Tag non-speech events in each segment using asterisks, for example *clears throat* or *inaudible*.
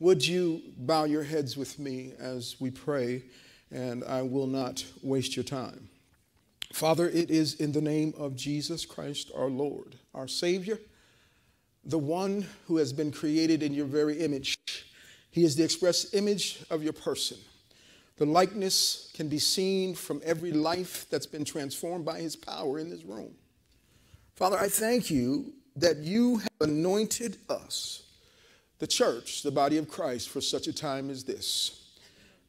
Would you bow your heads with me as we pray, and I will not waste your time. Father, it is in the name of Jesus Christ, our Lord, our Savior, the one who has been created in your very image. He is the express image of your person. The likeness can be seen from every life that's been transformed by his power in this room. Father, I thank you that you have anointed us the church, the body of Christ, for such a time as this.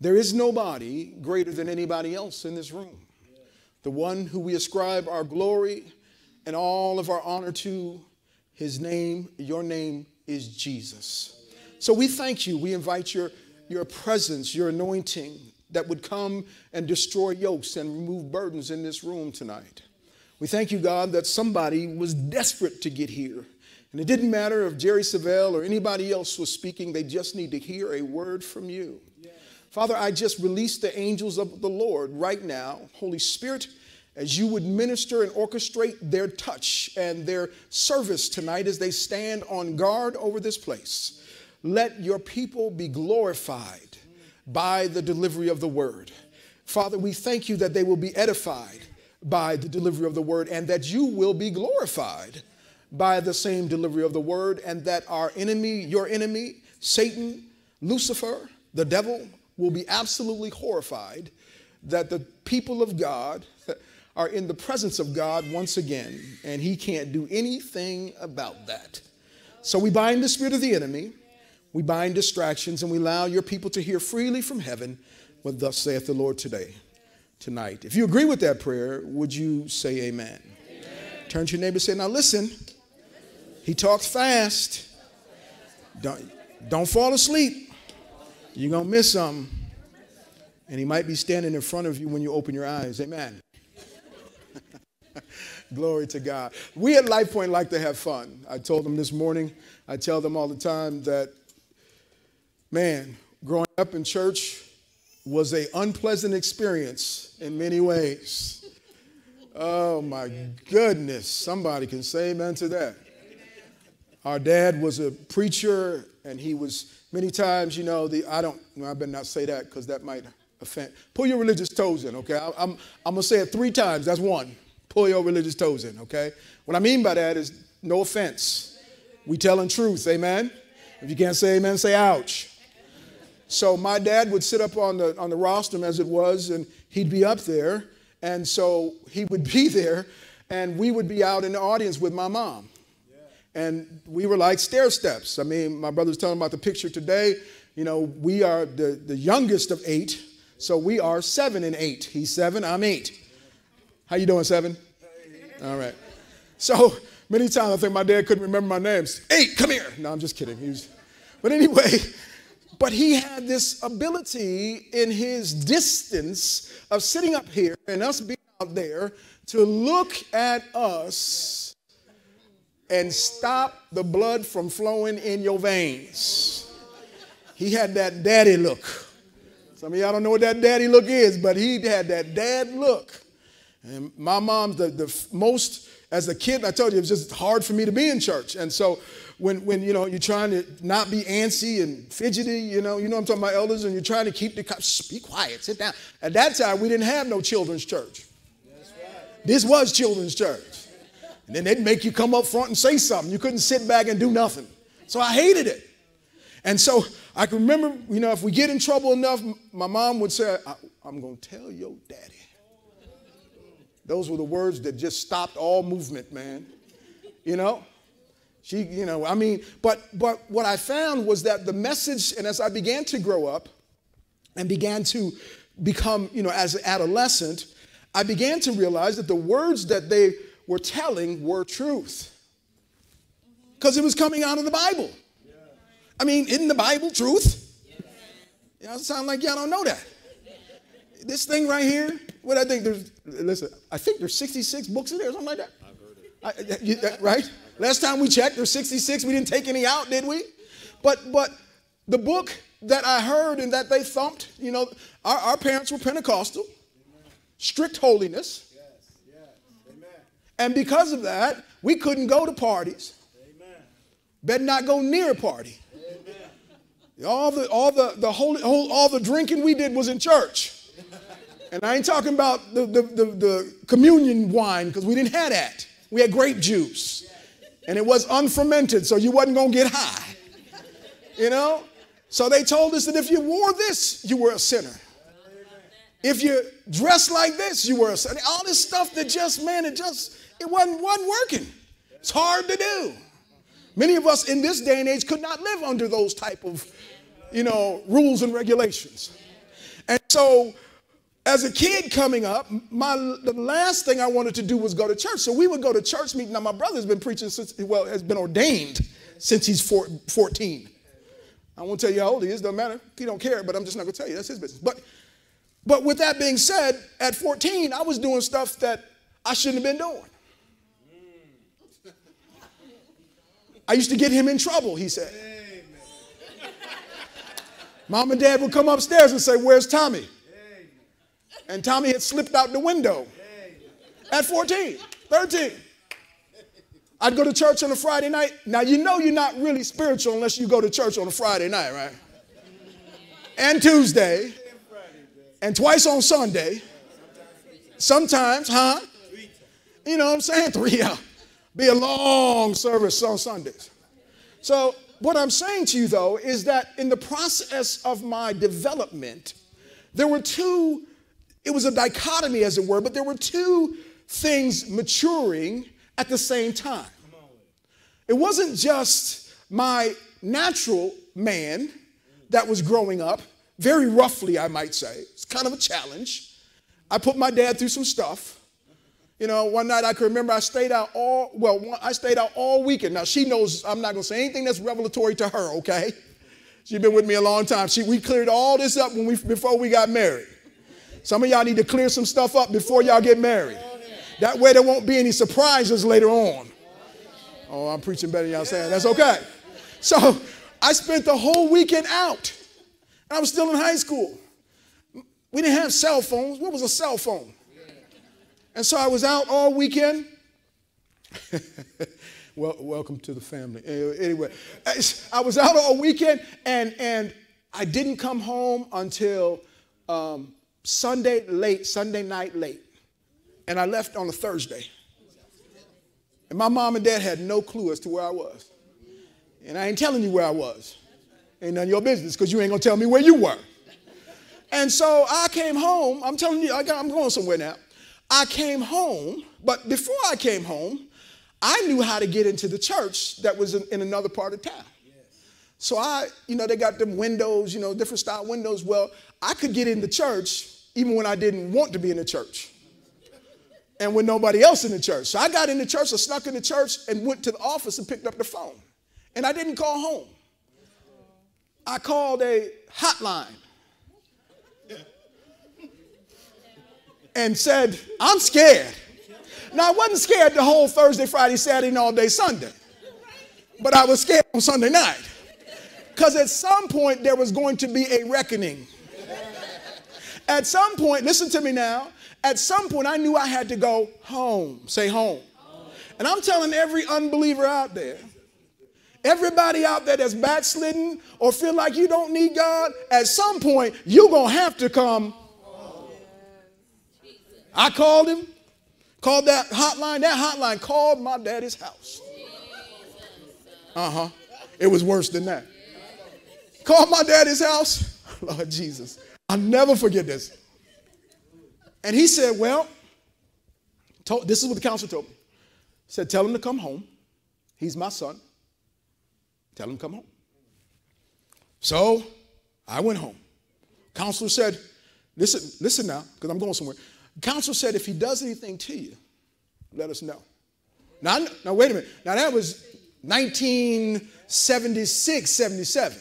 There is nobody greater than anybody else in this room. The one who we ascribe our glory and all of our honor to, his name, your name is Jesus. So we thank you. We invite your, your presence, your anointing that would come and destroy yokes and remove burdens in this room tonight. We thank you, God, that somebody was desperate to get here and it didn't matter if Jerry Savelle or anybody else was speaking, they just need to hear a word from you. Father, I just release the angels of the Lord right now. Holy Spirit, as you would minister and orchestrate their touch and their service tonight as they stand on guard over this place, let your people be glorified by the delivery of the word. Father, we thank you that they will be edified by the delivery of the word and that you will be glorified by the same delivery of the word, and that our enemy, your enemy, Satan, Lucifer, the devil, will be absolutely horrified that the people of God *laughs* are in the presence of God once again, and he can't do anything about that. So we bind the spirit of the enemy, we bind distractions, and we allow your people to hear freely from heaven what thus saith the Lord today, tonight. If you agree with that prayer, would you say amen? amen. Turn to your neighbor and say, Now listen. He talks fast. Don't, don't fall asleep. You're going to miss something. And he might be standing in front of you when you open your eyes. Amen. *laughs* Glory to God. We at LifePointe like to have fun. I told them this morning, I tell them all the time that, man, growing up in church was a unpleasant experience in many ways. Oh my goodness. Somebody can say amen to that. Our dad was a preacher, and he was many times, you know, the I don't, I better not say that because that might offend. Pull your religious toes in, okay? I, I'm, I'm gonna say it three times. That's one. Pull your religious toes in, okay? What I mean by that is no offense. We telling truth, amen? If you can't say amen, say ouch. So my dad would sit up on the on the rostrum as it was, and he'd be up there, and so he would *laughs* be there, and we would be out in the audience with my mom and we were like stair steps. I mean, my brother's telling about the picture today. You know, we are the, the youngest of eight, so we are seven and eight. He's seven, I'm eight. How you doing, seven? All right. So many times I think my dad couldn't remember my names. Eight, come here. No, I'm just kidding. Was, but anyway, but he had this ability in his distance of sitting up here and us being out there to look at us and stop the blood from flowing in your veins. He had that daddy look. Some of y'all don't know what that daddy look is, but he had that dad look. And my mom's the, the most, as a kid, I told you, it was just hard for me to be in church. And so when, when you know, you're trying to not be antsy and fidgety, you know, you know I'm talking about elders, and you're trying to keep the, be quiet, sit down. At that time, we didn't have no children's church. Right. This was children's church. And then they'd make you come up front and say something. You couldn't sit back and do nothing. So I hated it. And so I can remember, you know, if we get in trouble enough, my mom would say, I'm going to tell your daddy. Those were the words that just stopped all movement, man. You know? She, you know, I mean, but but what I found was that the message, and as I began to grow up and began to become, you know, as an adolescent, I began to realize that the words that they were telling were truth. Because it was coming out of the Bible. I mean, isn't the Bible truth? Y'all sound like y'all don't know that. This thing right here, what I think there's, listen, I think there's 66 books in there, something like that. I've heard it. I, you, right? Last time we checked, there's 66. We didn't take any out, did we? But but the book that I heard and that they thumped, you know, our, our parents were Pentecostal, strict holiness. And because of that, we couldn't go to parties. Amen. Better not go near a party. Amen. All the all the the holy all the drinking we did was in church. *laughs* And I ain't talking about the, the, the, the communion wine because we didn't have that. We had grape juice. And it was unfermented, so you wasn't gonna get high. You know? So they told us that if you wore this, you were a sinner. If you dressed like this, you were a sinner. All this stuff that just, man, it just, it wasn't, wasn't working. It's hard to do. Many of us in this day and age could not live under those type of, you know, rules and regulations. And so as a kid coming up, my the last thing I wanted to do was go to church. So we would go to church meeting. Now my brother's been preaching since well, has been ordained since he's four, 14. I won't tell you how old he is, doesn't matter. He don't care, but I'm just not gonna tell you. That's his business. But but with that being said, at 14, I was doing stuff that I shouldn't have been doing. I used to get him in trouble, he said. Mom and dad would come upstairs and say, Where's Tommy? And Tommy had slipped out the window at 14, 13. I'd go to church on a Friday night. Now, you know you're not really spiritual unless you go to church on a Friday night, right? And Tuesday, and twice on Sunday. Sometimes, huh? You know what I'm saying? *laughs* Three, yeah. Be a long service on Sundays. So, what I'm saying to you though is that in the process of my development, there were two, it was a dichotomy as it were, but there were two things maturing at the same time. It wasn't just my natural man that was growing up, very roughly, I might say. It's kind of a challenge. I put my dad through some stuff. You know, one night I can remember I stayed out all, well, I stayed out all weekend. Now, she knows I'm not going to say anything that's revelatory to her, okay? She's been with me a long time. She, we cleared all this up when we, before we got married. Some of y'all need to clear some stuff up before y'all get married. That way there won't be any surprises later on. Oh, I'm preaching better than y'all saying. That's okay. So I spent the whole weekend out. I was still in high school. We didn't have cell phones. What was a cell phone? And so I was out all weekend. *laughs* well, welcome to the family. Anyway, I was out all weekend and, and I didn't come home until um, Sunday late, Sunday night late. And I left on a Thursday. And my mom and dad had no clue as to where I was. And I ain't telling you where I was. Ain't none of your business because you ain't going to tell me where you were. And so I came home. I'm telling you, I'm going somewhere now. I came home, but before I came home, I knew how to get into the church that was in, in another part of town. So I, you know, they got them windows, you know, different style windows. Well, I could get in the church even when I didn't want to be in the church and with nobody else in the church. So I got in the church, I snuck in the church and went to the office and picked up the phone. And I didn't call home. I called a hotline and said, I'm scared. Now, I wasn't scared the whole Thursday, Friday, Saturday, and all day Sunday, but I was scared on Sunday night. Because at some point, there was going to be a reckoning. At some point, listen to me now, at some point, I knew I had to go home. Say home. And I'm telling every unbeliever out there, Everybody out there that's backslidden or feel like you don't need God, at some point, you're going to have to come. I called him, called that hotline. That hotline called my daddy's house. Uh huh. It was worse than that. Called my daddy's house. *laughs* Lord Jesus. I'll never forget this. And he said, Well, told, this is what the counselor told me. Said, Tell him to come home. He's my son. Tell him to come home. So I went home. Counselor said, listen, listen now, because I'm going somewhere. Counselor said, if he does anything to you, let us know. Now, now wait a minute. Now that was 1976, 77.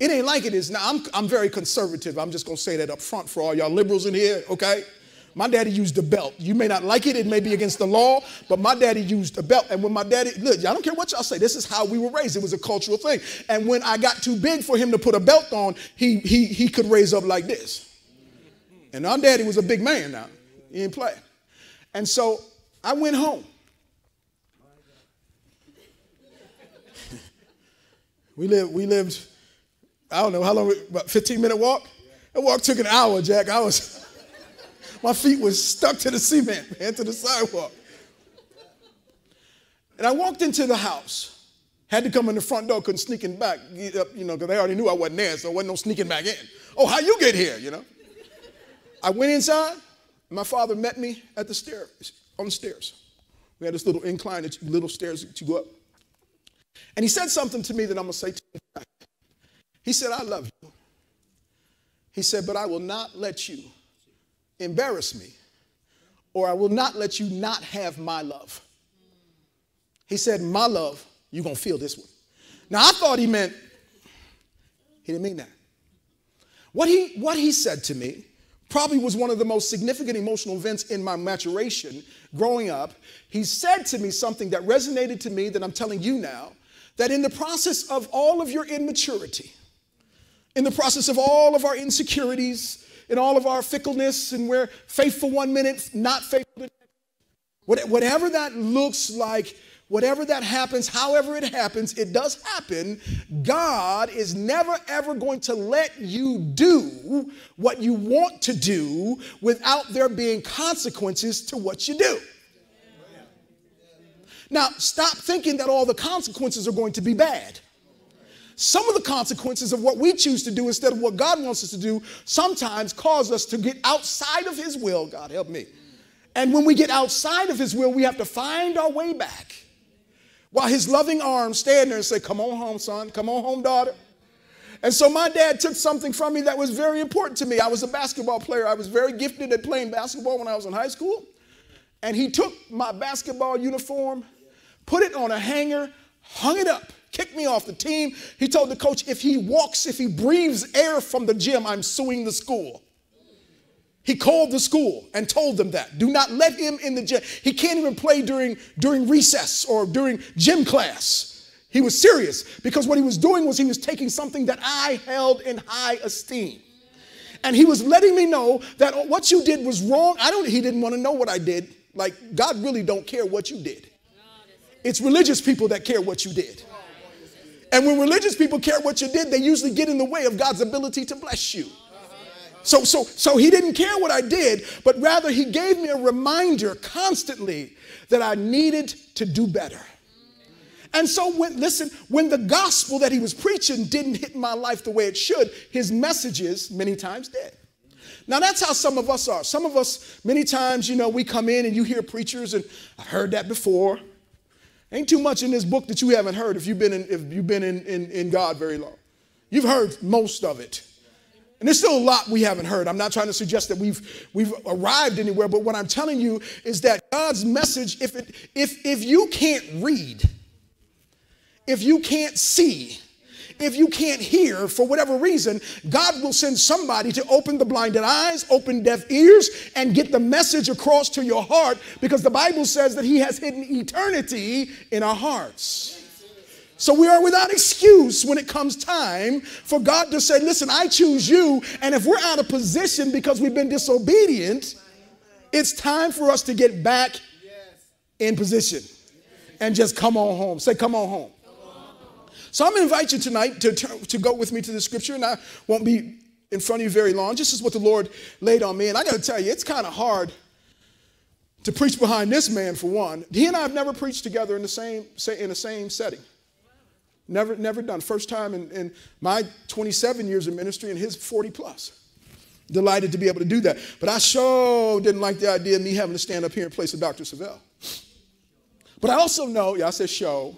It ain't like it is now. I'm, I'm very conservative. I'm just going to say that up front for all y'all liberals in here, okay? My daddy used a belt. You may not like it, it may be against the law, but my daddy used a belt. And when my daddy, look, I don't care what y'all say, this is how we were raised. It was a cultural thing. And when I got too big for him to put a belt on, he, he, he could raise up like this. And our daddy was a big man now. He didn't play. And so I went home. *laughs* we lived, we lived I don't know how long, about 15 minute walk? That walk took an hour, Jack. I was, *laughs* my feet was stuck to the cement, *laughs* man, to the sidewalk. And I walked into the house. Had to come in the front door, couldn't sneak in back, you know, because they already knew I wasn't there, so there wasn't no sneaking back in. Oh, how you get here, you know? I went inside. My father met me at the stairs, on the stairs. We had this little incline, little stairs to go up. And he said something to me that I'm going to say to you. He said, I love you. He said, but I will not let you embarrass me, or I will not let you not have my love. He said, My love, you're going to feel this one. Now, I thought he meant, he didn't mean that. What he, what he said to me probably was one of the most significant emotional events in my maturation growing up. He said to me something that resonated to me that I'm telling you now that in the process of all of your immaturity, in the process of all of our insecurities, in all of our fickleness, and we're faithful one minute, not faithful the next, whatever that looks like whatever that happens, however it happens, it does happen. God is never ever going to let you do what you want to do without there being consequences to what you do. Now, stop thinking that all the consequences are going to be bad. Some of the consequences of what we choose to do instead of what God wants us to do sometimes cause us to get outside of His will. God help me. And when we get outside of His will, we have to find our way back while his loving arms stand there and say, Come on home, son. Come on home, daughter. And so my dad took something from me that was very important to me. I was a basketball player. I was very gifted at playing basketball when I was in high school. And he took my basketball uniform, put it on a hanger, hung it up, kicked me off the team. He told the coach, if he walks, if he breathes air from the gym, I'm suing the school. He called the school and told them that. Do not let him in the gym. He can't even play during, during recess or during gym class. He was serious because what he was doing was he was taking something that I held in high esteem. And he was letting me know that what you did was wrong. I don't, he didn't want to know what I did. Like, God really don't care what you did. It's religious people that care what you did. And when religious people care what you did, they usually get in the way of God's ability to bless you. So, so, so he didn't care what I did, but rather he gave me a reminder constantly that I needed to do better. And so, when, listen, when the gospel that he was preaching didn't hit my life the way it should, his messages many times did. Now, that's how some of us are. Some of us, many times, you know, we come in and you hear preachers, and I've heard that before. Ain't too much in this book that you haven't heard if you've been in, if you've been in, in, in God very long. You've heard most of it. And there's still a lot we haven't heard. I'm not trying to suggest that we've we've arrived anywhere, but what I'm telling you is that God's message, if it if if you can't read, if you can't see, if you can't hear for whatever reason, God will send somebody to open the blinded eyes, open deaf ears, and get the message across to your heart because the Bible says that He has hidden eternity in our hearts. So we are without excuse when it comes time for God to say, Listen, I choose you. And if we're out of position because we've been disobedient, it's time for us to get back in position and just come on home. Say, Come on home. So I'm going to invite you tonight to, to go with me to the scripture, and I won't be in front of you very long. This is what the Lord laid on me. And I got to tell you, it's kind of hard to preach behind this man for one. He and I have never preached together in the same, say in the same setting. Never, never done. First time in, in my 27 years of ministry and his 40 plus. Delighted to be able to do that. But I sure didn't like the idea of me having to stand up here in place of Dr. Savelle. But I also know, yeah, I said show.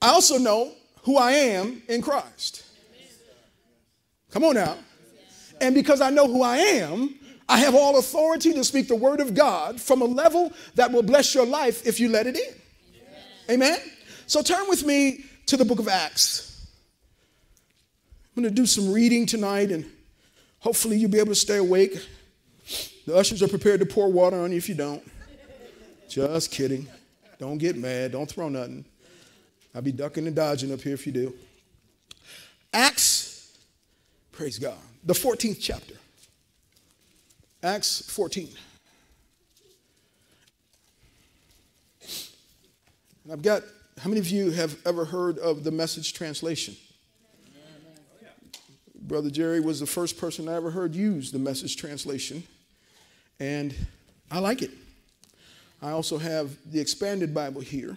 I also know who I am in Christ. Come on now. And because I know who I am, I have all authority to speak the word of God from a level that will bless your life if you let it in. Amen? So turn with me to the book of Acts. I'm going to do some reading tonight, and hopefully you'll be able to stay awake. The ushers are prepared to pour water on you if you don't. Just kidding. Don't get mad. Don't throw nothing. I'll be ducking and dodging up here if you do. Acts, praise God, the 14th chapter. Acts 14. And I've got how many of you have ever heard of the message translation? Brother Jerry was the first person I ever heard use the message translation, and I like it. I also have the expanded Bible here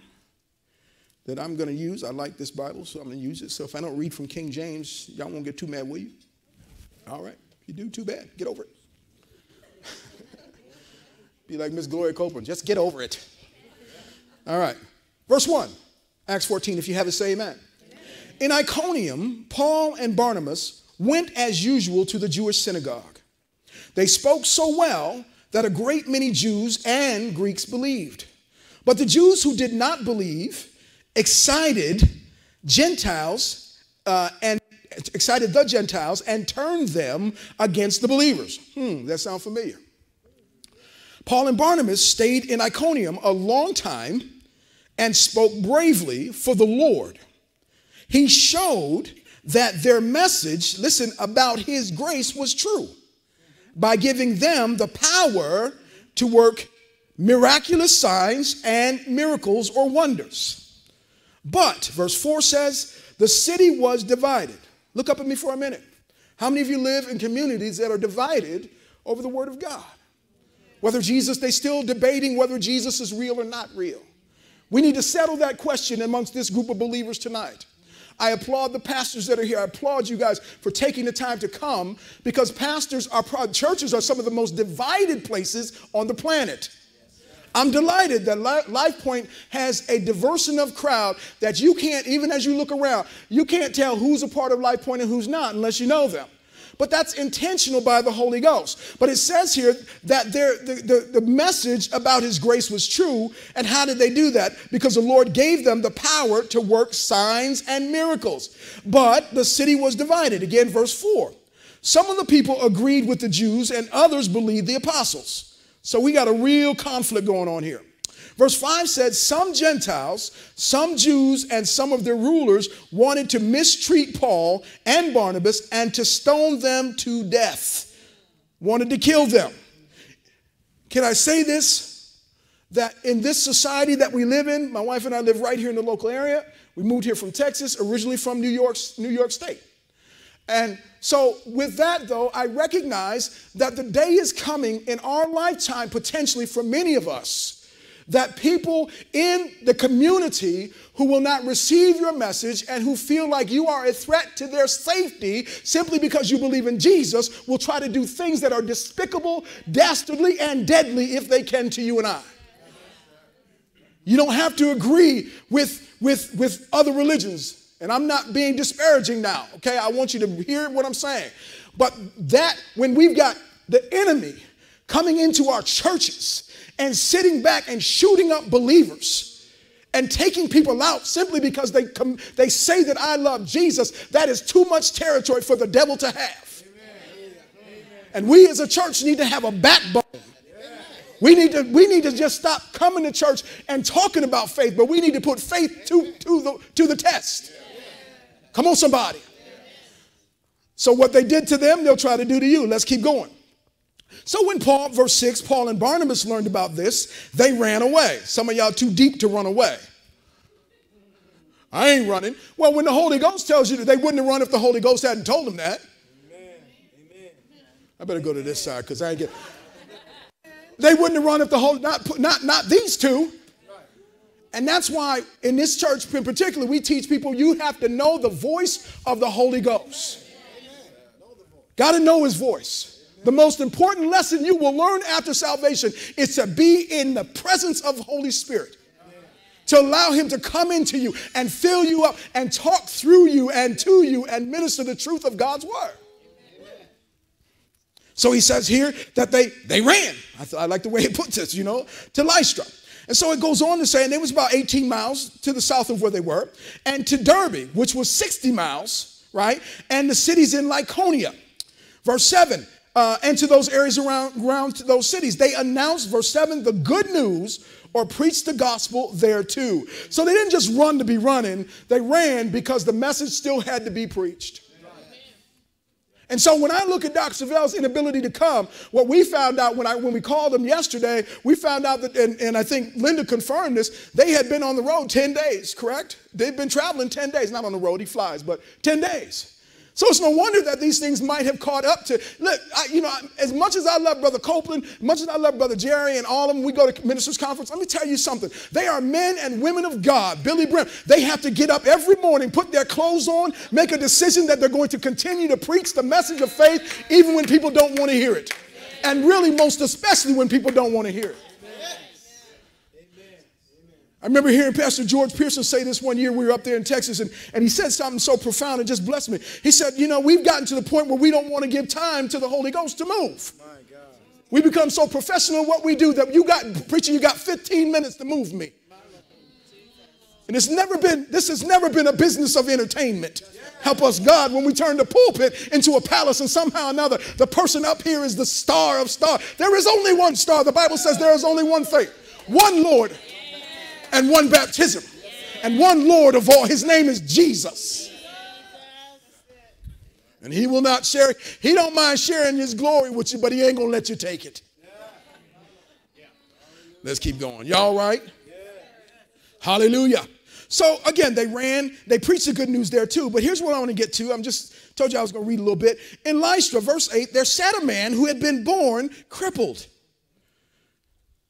that I'm going to use. I like this Bible, so I'm going to use it. So if I don't read from King James, y'all won't get too mad, will you? All right. If you do, too bad. Get over it. *laughs* Be like Miss Gloria Copeland. Just get over it. All right. Verse 1, Acts 14. If you have it, say amen. amen. In Iconium, Paul and Barnabas went as usual to the Jewish synagogue. They spoke so well that a great many Jews and Greeks believed. But the Jews who did not believe excited Gentiles uh, and excited the Gentiles and turned them against the believers. Hmm, that sounds familiar. Paul and Barnabas stayed in Iconium a long time and spoke bravely for the Lord. He showed that their message, listen, about his grace was true by giving them the power to work miraculous signs and miracles or wonders. But, verse 4 says, the city was divided. Look up at me for a minute. How many of you live in communities that are divided over the Word of God? Whether Jesus, they still debating whether Jesus is real or not real. We need to settle that question amongst this group of believers tonight. I applaud the pastors that are here. I applaud you guys for taking the time to come because pastors are, churches are some of the most divided places on the planet. I'm delighted that LifePointe has a diverse enough crowd that you can't, even as you look around, you can't tell who's a part of LifePointe and who's not unless you know them but that's intentional by the Holy Ghost. But it says here that the, the, the message about his grace was true. And how did they do that? Because the Lord gave them the power to work signs and miracles. But the city was divided. Again, verse 4. Some of the people agreed with the Jews, and others believed the apostles. So we got a real conflict going on here. Verse 5 said, Some Gentiles, some Jews, and some of their rulers wanted to mistreat Paul and Barnabas and to stone them to death, wanted to kill them. Can I say this? That in this society that we live in, my wife and I live right here in the local area. We moved here from Texas, originally from New York, New York State. And so, with that, though, I recognize that the day is coming in our lifetime, potentially for many of us, that people in the community who will not receive your message and who feel like you are a threat to their safety simply because you believe in Jesus will try to do things that are despicable, dastardly, and deadly if they can to you and I. You don't have to agree with, with, with other religions. And I'm not being disparaging now, okay? I want you to hear what I'm saying. But that, when we've got the enemy coming into our churches and sitting back and shooting up believers and taking people out simply because they, come, they say that I love Jesus, that is too much territory for the devil to have. And we as a church need to have a backbone. We need, to, we need to just stop coming to church and talking about faith, but we need to put faith to, to, the, to the test. Come on, somebody. So, what they did to them, they'll try to do to you. Let's keep going. So when Paul, verse 6, Paul and Barnabas learned about this, they ran away. Some of y'all too deep to run away. I ain't running. Well, when the Holy Ghost tells you that they wouldn't have run if the Holy Ghost hadn't told them that. Amen. Amen. I better go to this side because I ain't get. They wouldn't have run if the Holy not not not these two. And that's why in this church in particular, we teach people you have to know the voice of the Holy Ghost. Got to know his voice. The most important lesson you will learn after salvation is to be in the presence of the Holy Spirit. To allow Him to come into you and fill you up and talk through you and to you and minister the truth of God's Word. So he says here that they, they ran. I, th- I like the way he puts this, you know, to Lystra. And so it goes on to say, and it was about 18 miles to the south of where they were, and to Derbe, which was 60 miles, right? And the cities in Lycaonia. Verse 7 uh, and to those areas around, around those cities. They announced, verse 7, the good news or preached the gospel there too. So they didn't just run to be running, they ran because the message still had to be preached. And so when I look at Dr. Savelle's inability to come, what we found out when, I, when we called them yesterday, we found out that, and, and I think Linda confirmed this, they had been on the road 10 days, correct? They've been traveling 10 days, not on the road, he flies, but 10 days. So it's no wonder that these things might have caught up to. Look, I, you know, as much as I love Brother Copeland, much as I love Brother Jerry and all of them, we go to ministers' conference. Let me tell you something. They are men and women of God. Billye Brim, they have to get up every morning, put their clothes on, make a decision that they're going to continue to preach the message of faith, even when people don't want to hear it. And really, most especially when people don't want to hear it. I remember hearing Pastor George Pearson say this one year. We were up there in Texas, and, and he said something so profound and just blessed me. He said, You know, we've gotten to the point where we don't want to give time to the Holy Ghost to move. We become so professional in what we do that you got, preacher, you got 15 minutes to move me. And it's never been, this has never been a business of entertainment. Help us, God, when we turn the pulpit into a palace and somehow or another, the person up here is the star of stars. There is only one star. The Bible says there is only one faith, one Lord, and one baptism and one Lord of all. His name is Jesus. And he will not share, he don't mind sharing his glory with you, but he ain't gonna let you take it. Let's keep going. Y'all right? Hallelujah. So again, they ran, they preached the good news there too. But here's what I want to get to. I'm just told you I was going to read a little bit. In Lystra, verse 8, there sat a man who had been born crippled.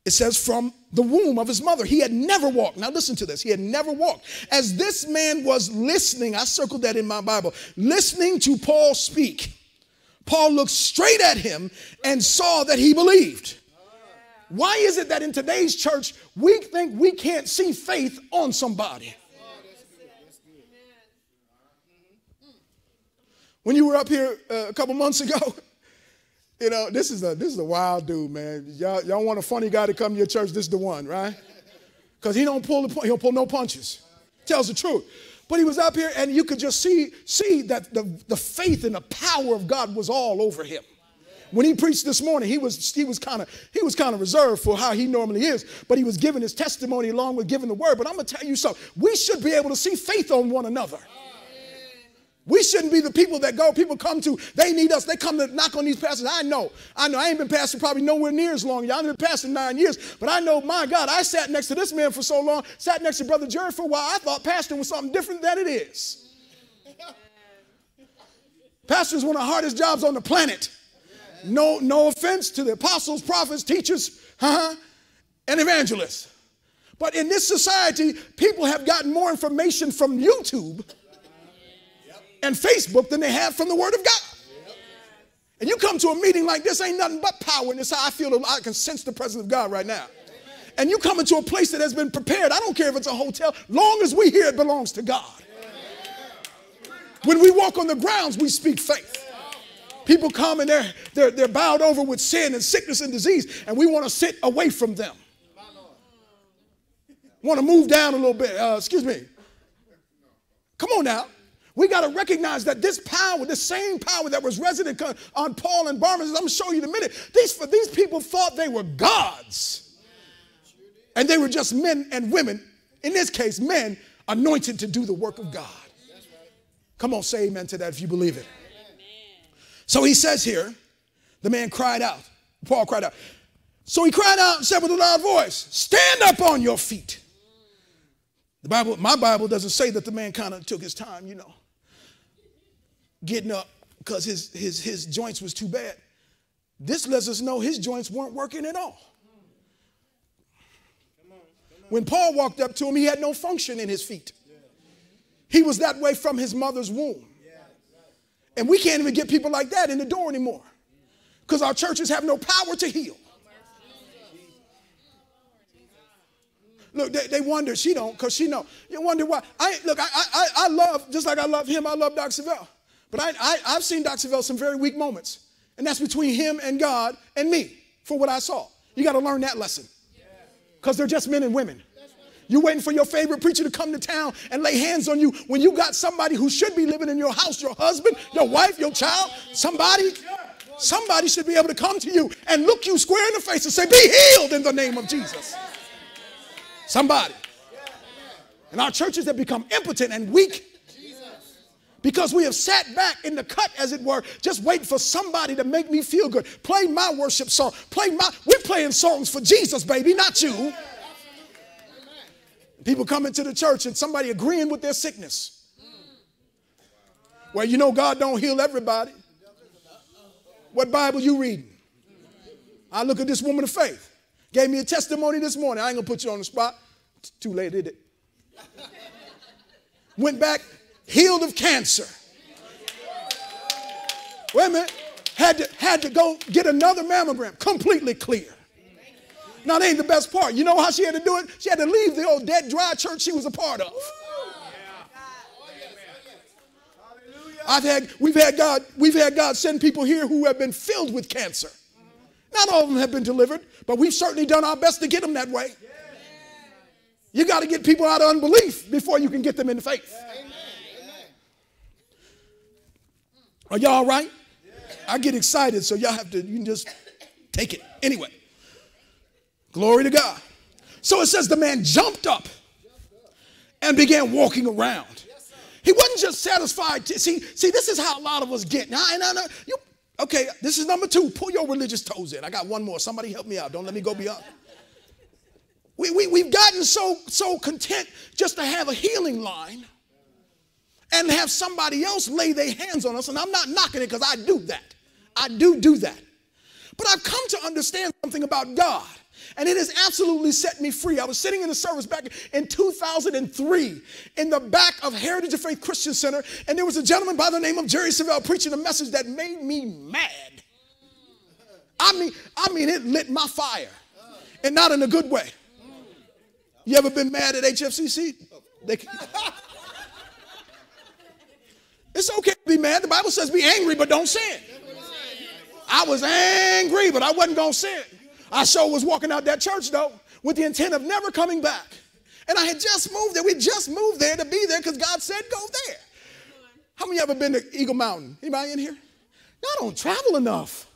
It says, from the womb of his mother. He had never walked. Now, listen to this. He had never walked. As this man was listening, I circled that in my Bible, listening to Paul speak, Paul looked straight at him and saw that he believed. Why is it that in today's church we think we can't see faith on somebody? When you were up here uh, a couple months ago, *laughs* You know, this is a this is a wild dude, man. Y'all, y'all want a funny guy to come to your church? This is the one, right? Because he don't pull the he don't pull no punches. Tells the truth. But he was up here, and you could just see see that the, the faith and the power of God was all over him. When he preached this morning, he was he was kind of he was kind of reserved for how he normally is, but he was giving his testimony along with giving the word. But I'm gonna tell you something: we should be able to see faith on one another. We shouldn't be the people that go, people come to, they need us. They come to knock on these pastors. I know, I know, I ain't been pastor probably nowhere near as long. Y'all been pastor nine years, but I know, my God, I sat next to this man for so long, sat next to Brother Jerry for a while. I thought pastoring was something different than it is. Pastor is one of the hardest jobs on the planet. No, no offense to the apostles, prophets, teachers, huh, and evangelists. But in this society, people have gotten more information from YouTube and Facebook than they have from the Word of God. And you come to a meeting like this, ain't nothing but power in this. I feel I can sense the presence of God right now. And you come into a place that has been prepared. I don't care if it's a hotel, long as we here, it belongs to God. When we walk on the grounds, we speak faith. People come and they're, they're, they're bowed over with sin and sickness and disease, and we want to sit away from them. Want to move down a little bit. Uh, excuse me. Come on now. We got to recognize that this power, this same power that was resident on Paul and Barnabas, I'm going to show you in a minute. These, for these people thought they were gods. And they were just men and women, in this case, men anointed to do the work of God. Come on, say amen to that if you believe it. So he says here, the man cried out. Paul cried out. So he cried out and said with a loud voice, Stand up on your feet. The Bible, my Bible doesn't say that the man kind of took his time, you know getting up because his, his, his joints was too bad. This lets us know his joints weren't working at all. When Paul walked up to him, he had no function in his feet. He was that way from his mother's womb. And we can't even get people like that in the door anymore because our churches have no power to heal. Look, they, they wonder, she don't, because she know. You wonder why. I Look, I, I, I love, just like I love him, I love Dr. Savelle. But I, I, I've seen Dr. Some very weak moments. And that's between him and God and me for what I saw. You got to learn that lesson. Because they're just men and women. You're waiting for your favorite preacher to come to town and lay hands on you when you got somebody who should be living in your house, your husband, your wife, your child, somebody. Somebody should be able to come to you and look you square in the face and say, Be healed in the name of Jesus. Somebody. And our churches have become impotent and weak because we have sat back in the cut, as it were, just waiting for somebody to make me feel good. Play my worship song. Play my, we're playing songs for Jesus, baby, not you. People come into the church and somebody agreeing with their sickness. Well, you know God don't heal everybody. What Bible you reading? I look at this woman of faith. Gave me a testimony this morning. I ain't gonna put you on the spot. It's too late, did it? Went back, healed of cancer. Minute. Had to, had to go get another mammogram, completely clear. Now, that ain't the best part. You know how she had to do it? She had to leave the old dead, dry church she was a part of. I've had, we've had God, we've had God send people here who have been filled with cancer. Not all of them have been delivered, but we've certainly done our best to get them that way. You got to get people out of unbelief before you can get them into faith. Are y'all all right? I get excited, so y'all have to, you can just take it. Anyway, glory to God. So it says the man jumped up and began walking around. He wasn't just satisfied. To, see, see, this is how a lot of us get. Now, now, now, you, okay, this is number two. Pull your religious toes in. I got one more. Somebody help me out. Don't let me go beyond. We, we, we've gotten so, so content just to have a healing line and have somebody else lay their hands on us. And I'm not knocking it because I do that. I do do that. But I've come to understand something about God. And it has absolutely set me free. I was sitting in the service back in 2003 in the back of Heritage of Faith Christian Center, and there was a gentleman by the name of Jerry Savelle preaching a message that made me mad. I mean, I mean, it lit my fire, and not in a good way. You ever been mad at HFCC? They, it's okay to be mad. The Bible says be angry, but don't sin. I was angry, but I wasn't going to sin. I sure was walking out that church though with the intent of never coming back. And I had just moved there. We just moved there to be there because God said go there. How many of you ever been to Eagle Mountain? Anybody in here? Y'all don't travel enough.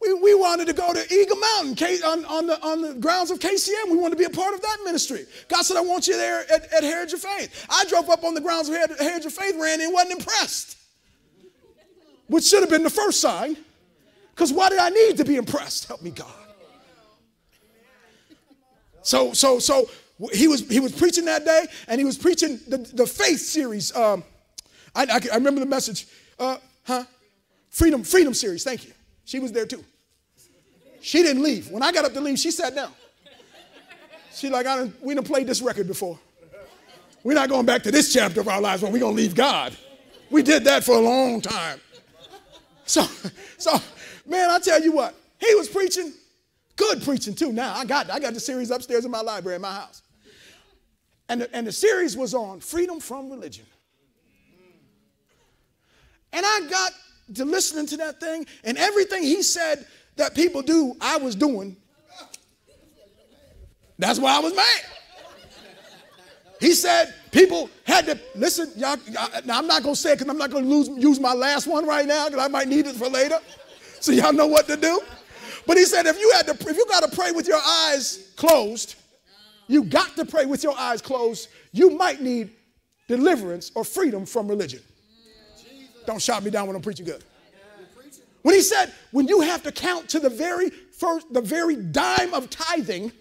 We, we wanted to go to Eagle Mountain on, on, the, on the grounds of KCM. We wanted to be a part of that ministry. God said, I want you there at, at Heritage of Faith. I drove up on the grounds of Heritage of Faith, ran and wasn't impressed, which should have been the first sign. Because why did I need to be impressed? Help me, God. So, so, so he was he was preaching that day, and he was preaching the, the faith series. Um, I, I, I, remember the message. Uh, huh? Freedom, freedom series. Thank you. She was there too. She didn't leave. When I got up to leave, she sat down. She like, I done, we done played this record before. We're not going back to this chapter of our lives when we're gonna leave God. We did that for a long time. So, *laughs* so Man, I tell you what, he was preaching, good preaching too. Now I got I got the series upstairs in my library in my house. And the, and the series was on freedom from religion. And I got to listening to that thing, and everything he said that people do, I was doing. That's why I was mad. He said people had to listen. Y'all, now I'm not gonna say it because I'm not gonna lose, use my last one right now because I might need it for later. So y'all know what to do? But he said if you had to if you got to pray with your eyes closed, you got to pray with your eyes closed, you might need deliverance or freedom from religion. Don't shout me down when I'm preaching good. When he said, when you have to count to the very first, the very dime of tithing,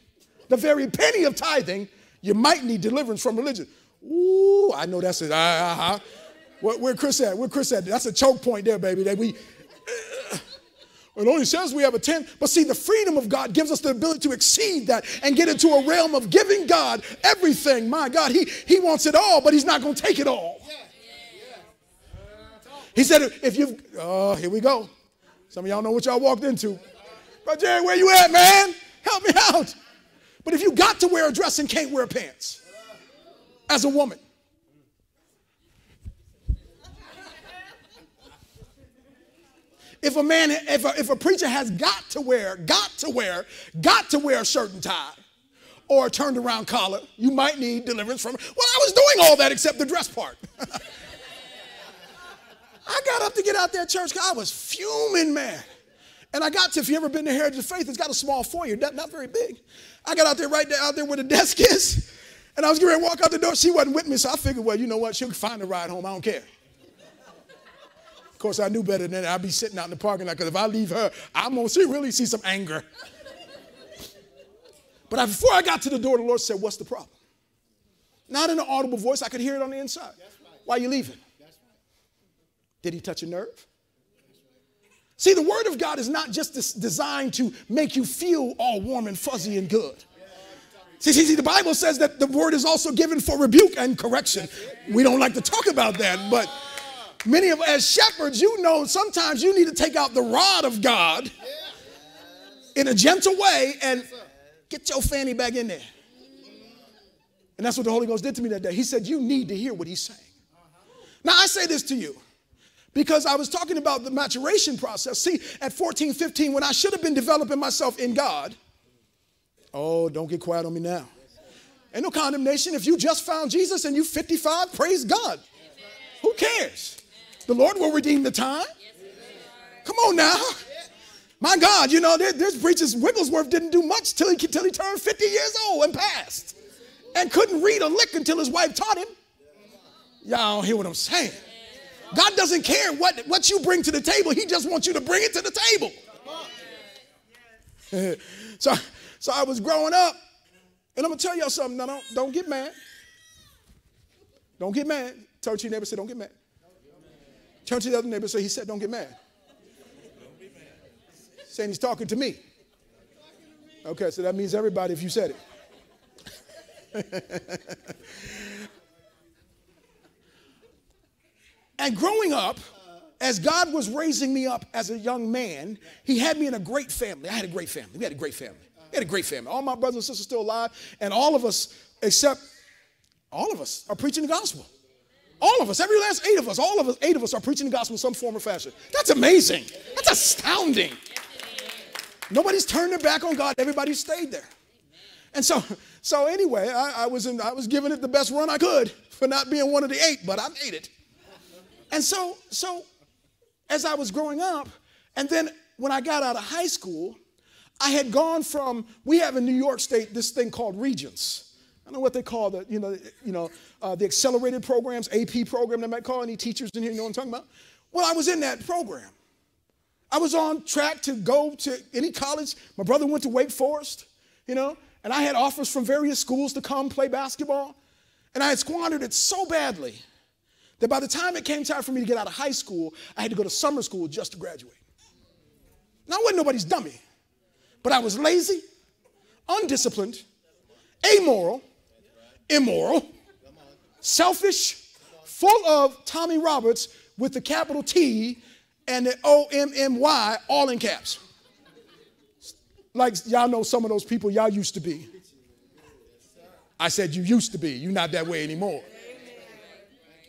the very penny of tithing, you might need deliverance from religion. Ooh, I know that's it. Uh-huh. Where, where Chris at? Where Chris at? That's a choke point there, baby. That we it only says we have a 10. But see, the freedom of God gives us the ability to exceed that and get into a realm of giving God everything. My God, He, he wants it all, but He's not going to take it all. He said, if you've, oh, here we go. Some of y'all know what y'all walked into. But Jerry, where you at, man? Help me out. But if you got to wear a dress and can't wear pants as a woman, If a man, if a, if a preacher has got to wear, got to wear, got to wear a shirt and tie or a turned around collar, you might need deliverance from. Well, I was doing all that except the dress part. *laughs* I got up to get out there at church because I was fuming, man. And I got to, if you ever been to Heritage of Faith, it's got a small foyer, not, not very big. I got out there right there, out there where the *laughs* desk is, and I was ready to walk out the door. She wasn't with me, so I figured, well, you know what? She'll find a ride home. I don't care. Of course, I knew better than that. I'd be sitting out in the parking lot because if I leave her, I'm going to really see some anger. But before I got to the door, the Lord said, What's the problem? Not in an audible voice, I could hear it on the inside. Why are you leaving? Did he touch a nerve? See, the Word of God is not just designed to make you feel all warm and fuzzy and good. See, see, see, the Bible says that the Word is also given for rebuke and correction. We don't like to talk about that, but many of as shepherds, you know, sometimes you need to take out the rod of God in a gentle way and get your fanny back in there. And that's what the Holy Ghost did to me that day. He said, You need to hear what he's saying. Now, I say this to you because I was talking about the maturation process. See, at 14, 15, when I should have been developing myself in God, oh, don't get quiet on me now. Ain't no condemnation. If you just found Jesus and you 55, praise God. Who cares? The Lord will redeem the time. Come on now. My God, you know, there, there's preachers, Wigglesworth didn't do much till he, till he turned 50 years old and passed and couldn't read a lick until his wife taught him. Y'all don't hear what I'm saying. God doesn't care what, what you bring to the table, He just wants you to bring it to the table. *laughs* so, so I was growing up, and I'm gonna tell y'all something. Now, don't, don't get mad. Don't get mad. Turn to your neighbor say, Don't get mad. Turn to the other neighbor say, He said, Don't get mad. Saying he's talking to me. Okay, so that means everybody if you said it. *laughs* And growing up, as God was raising me up as a young man, He had me in a great family. I had a great family. We had a great family. We had a great family. All my brothers and sisters still alive, and all of us, except all of us, are preaching the gospel. All of us, every last eight of us, all of us, eight of us are preaching the gospel in some form or fashion. That's amazing. That's astounding. Nobody's turned their back on God. Everybody stayed there. And so, so anyway, I, I was in, I was giving it the best run I could for not being one of the eight, but I made it. And so, so as I was growing up, and then when I got out of high school, I had gone from, we have in New York State this thing called Regents. I don't know what they call the, you know, you know uh, the accelerated programs, AP program, they might call any teachers in here, you know what I'm talking about? Well, I was in that program. I was on track to go to any college. My brother went to Wake Forest, you know, and I had offers from various schools to come play basketball. And I had squandered it so badly that by the time it came time for me to get out of high school, I had to go to summer school just to graduate. Now, I wasn't nobody's dummy, but I was lazy, undisciplined, amoral, immoral, selfish, full of Tommy Roberts with the capital T and the O M M Y all in caps. Like y'all know some of those people y'all used to be. I said you used to be. You're not that way anymore.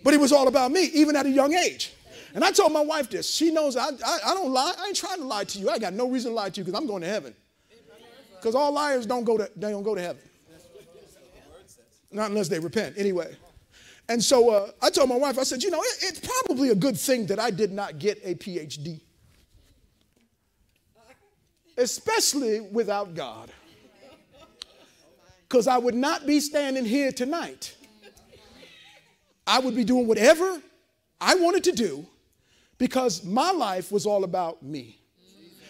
But it was all about me, even at a young age. And I told my wife this. She knows I, I, I don't lie. I ain't trying to lie to you. I got no reason to lie to you because I'm going to heaven. Because all liars don't go to they don't go to heaven. Not unless they repent. Anyway. And so uh, I told my wife, I said, you know, it, it's probably a good thing that I did not get a PhD. Especially without God. Because I would not be standing here tonight I would be doing whatever I wanted to do because my life was all about me.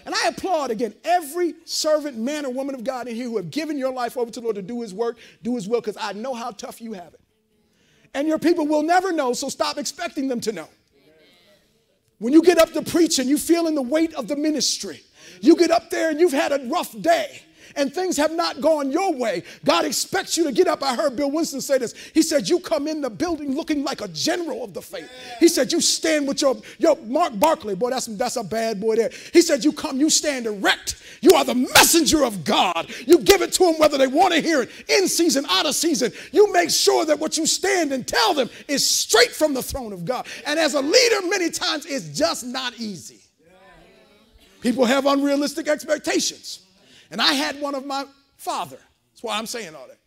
And I applaud again every servant, man or woman of God in here who have given your life over to the Lord to do his work, do his will, because I know how tough you have it. And your people will never know, so stop expecting them to know. When you get up to preach and you're feeling the weight of the ministry, you get up there and you've had a rough day and things have not gone your way, God expects you to get up. I heard Bill Winston say this. He said, You come in the building looking like a general of the faith. He said, You stand with your, your Mark Barkley. Boy, that's, that's a bad boy there. He said, You come, you stand erect. You are the messenger of God. You give it to them whether they want to hear it, in season, out of season. You make sure that what you stand and tell them is straight from the throne of God. And as a leader, many times it's just not easy. People have unrealistic expectations. And I had one of my father. That's why I'm saying all that.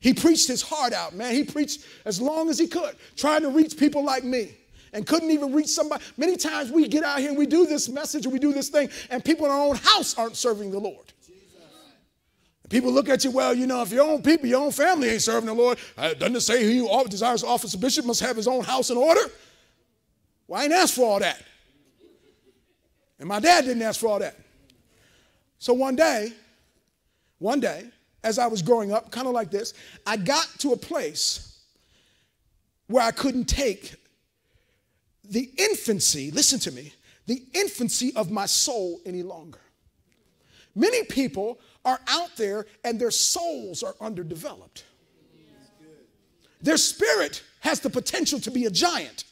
He preached his heart out, man. He preached as long as he could, trying to reach people like me and couldn't even reach somebody. Many times we get out here and we do this message and we do this thing, and people in our own house aren't serving the Lord. People look at you, well, you know, if your own people, your own family ain't serving the Lord, uh, doesn't it say who desires the office of bishop must have his own house in order? Well, I ain't asked for all that. And my dad didn't ask for all that. So one day, one day, as I was growing up, kind of like this, I got to a place where I couldn't take the infancy, listen to me, the infancy of my soul any longer. Many people are out there and their souls are underdeveloped. Their spirit has the potential to be a giant.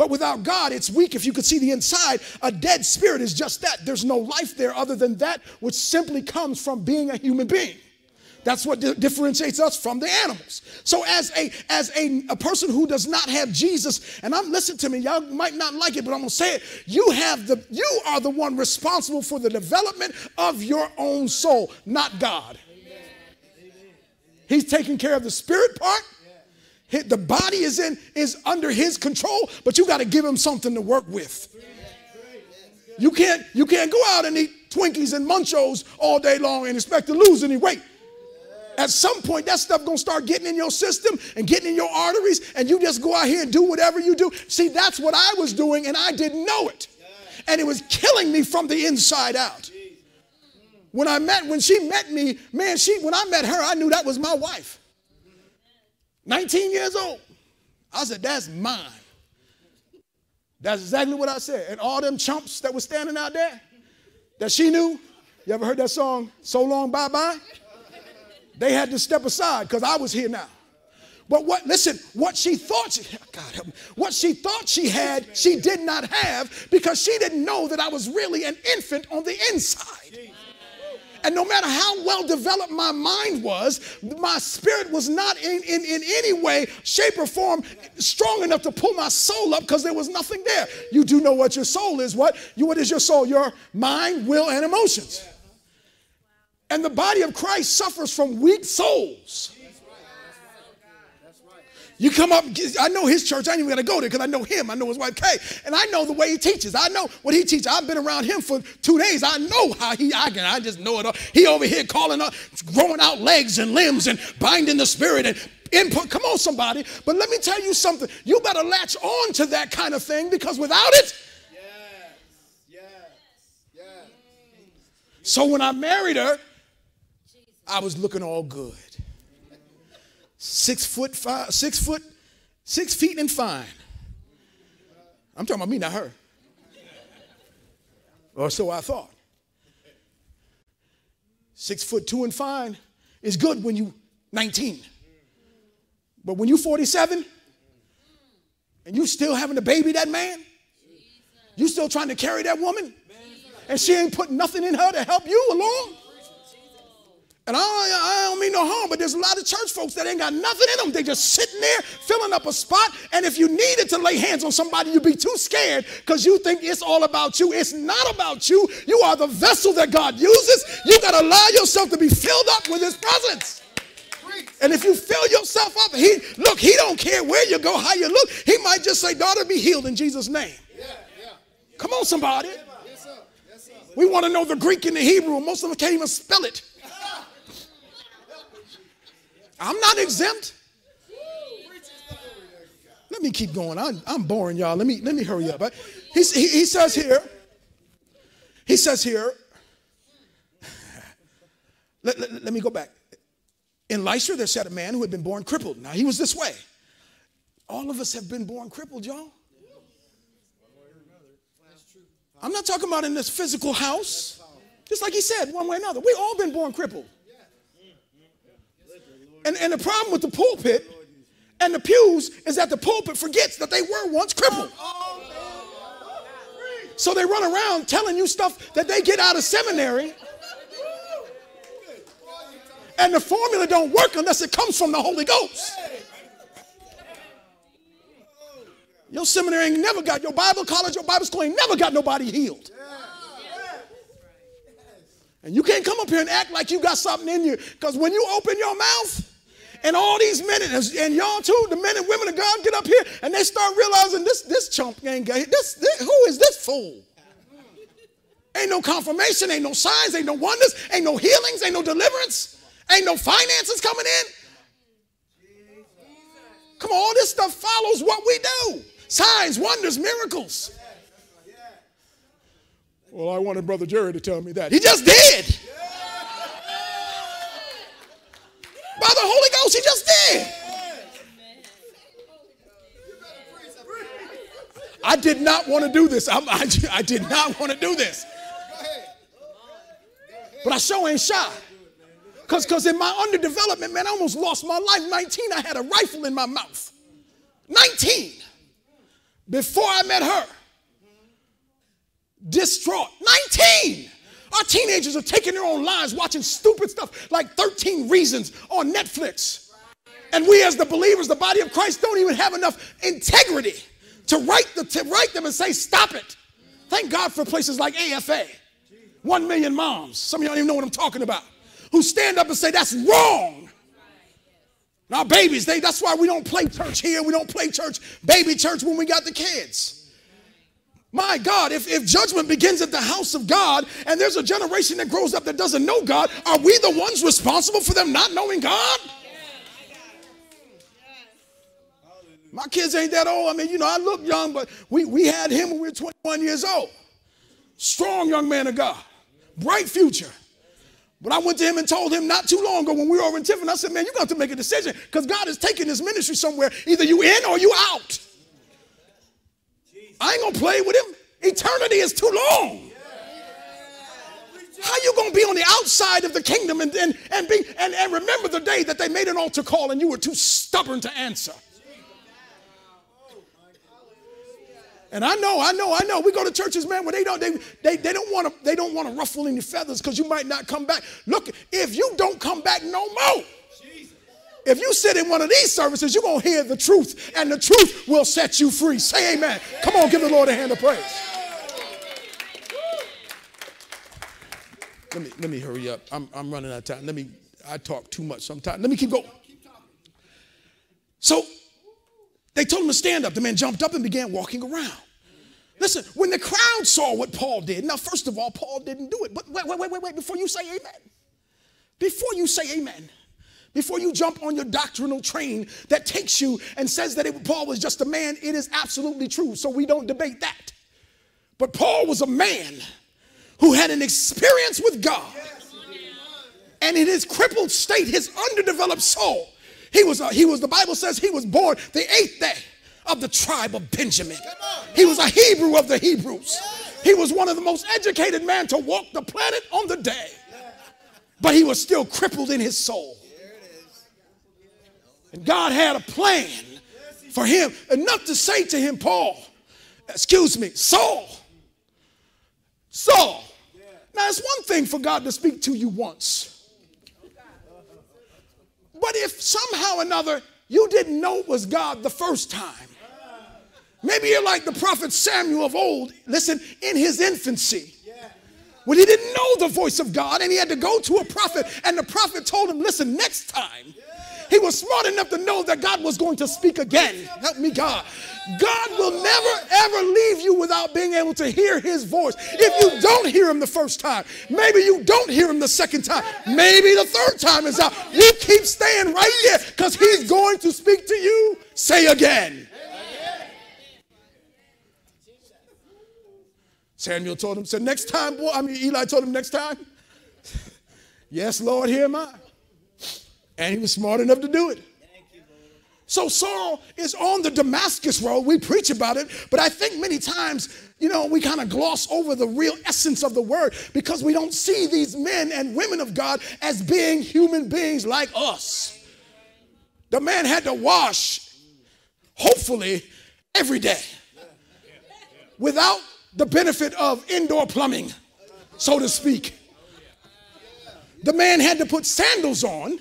But without God, it's weak. If you could see the inside, a dead spirit is just that. There's no life there other than that which simply comes from being a human being. That's what di- differentiates us from the animals. So as a as a, a person who does not have Jesus, and I'm listen to me, y'all might not like it, but I'm gonna say it. You have the you are the one responsible for the development of your own soul, not God. He's taking care of the spirit part. The body is in is under his control, but you got to give him something to work with. You can't you can't go out and eat Twinkies and Munchos all day long and expect to lose any weight. At some point, that stuff gonna start getting in your system and getting in your arteries, and you just go out here and do whatever you do. See, that's what I was doing, and I didn't know it. And it was killing me from the inside out. When I met, when she met me, man, she when I met her, I knew that was my wife. 19 years old. I said, that's mine. That's exactly what I said. And all them chumps that were standing out there that she knew, you ever heard that song, So Long Bye Bye? They had to step aside because I was here now. But what, listen, what she thought, she, God what she thought she had, she did not have because she didn't know that I was really an infant on the inside. And no matter how well developed my mind was, my spirit was not in, in, in any way, shape, or form strong enough to pull my soul up because there was nothing there. You do know what your soul is. What? You, what is your soul? Your mind, will, and emotions. And the body of Christ suffers from weak souls. You come up, I know his church, I ain't even gonna go there because I know him, I know his wife Kay, and I know the way he teaches. I know what he teaches. I've been around him for two days. I know how he, I can, I just know it all. He over here calling up, growing out legs and limbs and binding the spirit and input. Come on, somebody. But let me tell you something. You better latch on to that kind of thing because without it, yes, yes, yes. So when I married her, I was looking all good. Six foot five, six foot, six feet and fine. I'm talking about me, not her. Or so I thought. Six foot two and fine is good when you 19. But when you 47 and you still having to baby that man, you still trying to carry that woman, and she ain't putting nothing in her to help you along. And I, I, don't mean no harm, but there's a lot of church folks that ain't got nothing in them. They just sitting there filling up a spot. And if you needed to lay hands on somebody, you'd be too scared because you think it's all about you. It's not about you. You are the vessel that God uses. You got to allow yourself to be filled up with His presence. And if you fill yourself up, he look, he don't care where you go, how you look. He might just say, daughter, be healed in Jesus' name. Yeah, yeah. Come on, somebody. Yes, sir. Yes, sir. We want to know the Greek and the Hebrew. Most of them can't even spell it. I'm not exempt. Let me keep going. I'm, I'm boring, y'all. Let me let me hurry up. He, he, says here, he says here, *sighs* let, let, let me go back. In Lystra, there sat a man who had been born crippled. Now, he was this way. All of us have been born crippled, y'all. I'm not talking about in this physical house. Just like he said, one way or another. We've all been born crippled. And, and the problem with the pulpit and the pews is that the pulpit forgets that they were once crippled. So they run around telling you stuff that they get out of seminary. And the formula don't work unless it comes from the Holy Ghost. Your seminary ain't never got, your Bible college, your Bible school ain't never got nobody healed. And you can't come up here and act like you got something in you. Because when you open your mouth, and all these men, and y'all too, the men and women of God get up here and they start realizing this, this chump ain't got this, this, who is this fool? Ain't no confirmation, ain't no signs, ain't no wonders, ain't no healings, ain't no deliverance, ain't no finances coming in. Come on, all this stuff follows what we do. Signs, wonders, miracles. Well, I wanted Brother Jerry to tell me that. He just did. By the Holy Ghost, he just did. I did not want to do this. I, I, I did not want to do this. But I sure ain't shy. Because cause in my underdevelopment, man, I almost lost my life. 19, I had a rifle in my mouth. 19. Before I met her. Distraught. 19. Our teenagers are taking their own lives watching stupid stuff like 13 Reasons on Netflix. And we, as the believers, the body of Christ, don't even have enough integrity to write, the, to write them and say, Stop it. Thank God for places like AFA. One million moms. Some of y'all don't even know what I'm talking about. Who stand up and say, That's wrong. Now, babies, they, that's why we don't play church here. We don't play church, baby church, when we got the kids. My God, if, if judgment begins at the house of God and there's a generation that grows up that doesn't know God, are we the ones responsible for them not knowing God? My kids ain't that old. I mean, you know, I look young, but we, we had him when we were 21 years old. Strong young man of God, bright future. But I went to him and told him not too long ago when we were over in Tiffin, I said, man, you got to make a decision because God is taking this ministry somewhere. Either you in or you out. I ain't gonna play with him. Eternity is too long. How you gonna be on the outside of the kingdom and, and, and be and, and remember the day that they made an altar call and you were too stubborn to answer? And I know, I know, I know. We go to churches, man, where they don't they they, they don't want to they don't want to ruffle any feathers because you might not come back. Look, if you don't come back no more, if you sit in one of these services, you're going to hear the truth, and the truth will set you free. Say amen. Come on, give the Lord a hand of praise. Let me, let me hurry up. I'm, I'm running out of time. Let me, I talk too much sometimes. Let me keep going. So they told him to stand up. The man jumped up and began walking around. Listen, when the crowd saw what Paul did, now, first of all, Paul didn't do it. But wait, wait, wait, wait, wait, before you say amen, before you say amen, before you jump on your doctrinal train that takes you and says that it, Paul was just a man, it is absolutely true. So we don't debate that. But Paul was a man who had an experience with God. And in his crippled state, his underdeveloped soul, he was, a, he was, the Bible says he was born the eighth day of the tribe of Benjamin. He was a Hebrew of the Hebrews. He was one of the most educated men to walk the planet on the day. But he was still crippled in his soul. And God had a plan for him, enough to say to him, Paul, excuse me, Saul, Saul. Now, it's one thing for God to speak to you once. But if somehow or another you didn't know it was God the first time, maybe you're like the prophet Samuel of old, listen, in his infancy. When he didn't know the voice of God and he had to go to a prophet, and the prophet told him, Listen, next time he was smart enough to know that God was going to speak again. Help me, God. God will never ever leave you without being able to hear his voice. If you don't hear him the first time, maybe you don't hear him the second time, maybe the third time is out. You keep staying right there because he's going to speak to you. Say again. Samuel told him, said, next time, boy, I mean, Eli told him, next time. *laughs* yes, Lord, here am I. And he was smart enough to do it. So Saul is on the Damascus road. We preach about it, but I think many times, you know, we kind of gloss over the real essence of the word because we don't see these men and women of God as being human beings like us. The man had to wash, hopefully, every day without the benefit of indoor plumbing, so to speak. The man had to put sandals on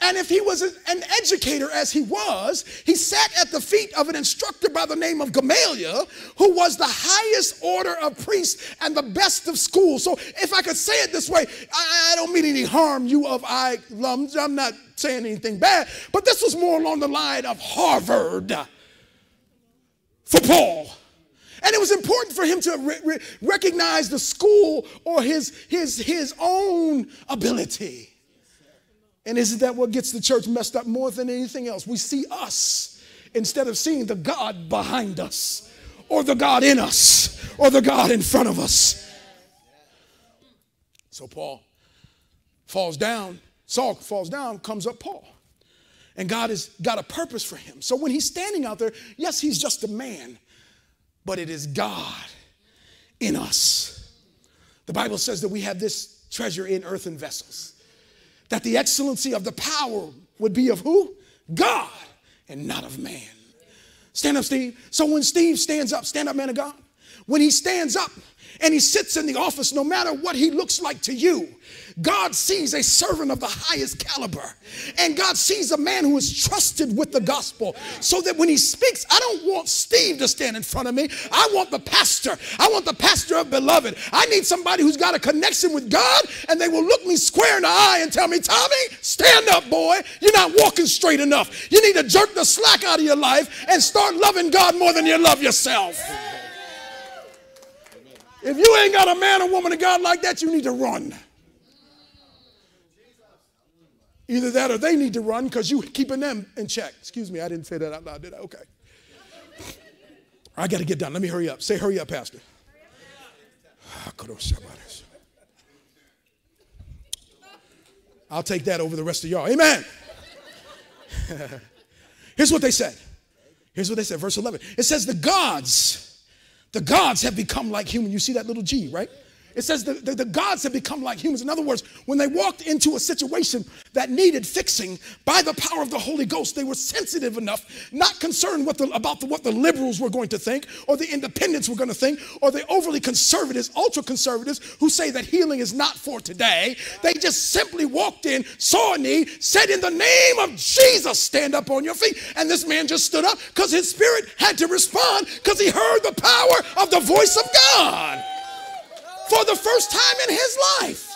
and if he was an educator as he was, he sat at the feet of an instructor by the name of Gamaliel, who was the highest order of priests and the best of schools. So if I could say it this way, I, I don't mean any harm, U of I alums. I'm not saying anything bad, but this was more along the line of Harvard for Paul. And it was important for him to re- re- recognize the school or his, his, his own ability. And isn't that what gets the church messed up more than anything else? We see us instead of seeing the God behind us, or the God in us, or the God in front of us. So Paul falls down, Saul falls down, comes up Paul. And God has got a purpose for him. So when he's standing out there, yes, he's just a man. but it is God in us. The Bible says that we have this treasure in earthen vessels, that the excellency of the power would be of who? God and not of man. Stand up, Steve. So when Steve stands up, stand up, man of God. When he stands up, and he sits in the office no matter what he looks like to you. God sees a servant of the highest caliber. And God sees a man who is trusted with the gospel. So that when he speaks, I don't want Steve to stand in front of me. I want the pastor. I want the pastor of beloved. I need somebody who's got a connection with God and they will look me square in the eye and tell me, Tommy, stand up, boy. You're not walking straight enough. You need to jerk the slack out of your life and start loving God more than you love yourself. If you ain't got a man or woman of God like that, you need to run. Either that or they need to run because you keeping them in check. Excuse me, I didn't say that out loud, did I? Okay. I got to get done. Let me hurry up. Say, hurry up, Pastor. *sighs* I'll take that over the rest of y'all. Amen. *laughs* Here's what they said. Here's what they said, verse 11. It says, The gods the gods have become like human. You see that little G, right? It says the, the, the, gods have become like humans. In other words, when they walked into a situation that needed fixing by the power of the Holy Ghost, they were sensitive enough, not concerned the, about the, what the liberals were going to think, or the independents were going to think, or the overly conservatives, ultra conservatives who say that healing is not for today. They just simply walked in, saw a need, said, In the name of Jesus, stand up on your feet. And this man just stood up because his spirit had to respond because he heard the power of the voice of God for the first time in his life.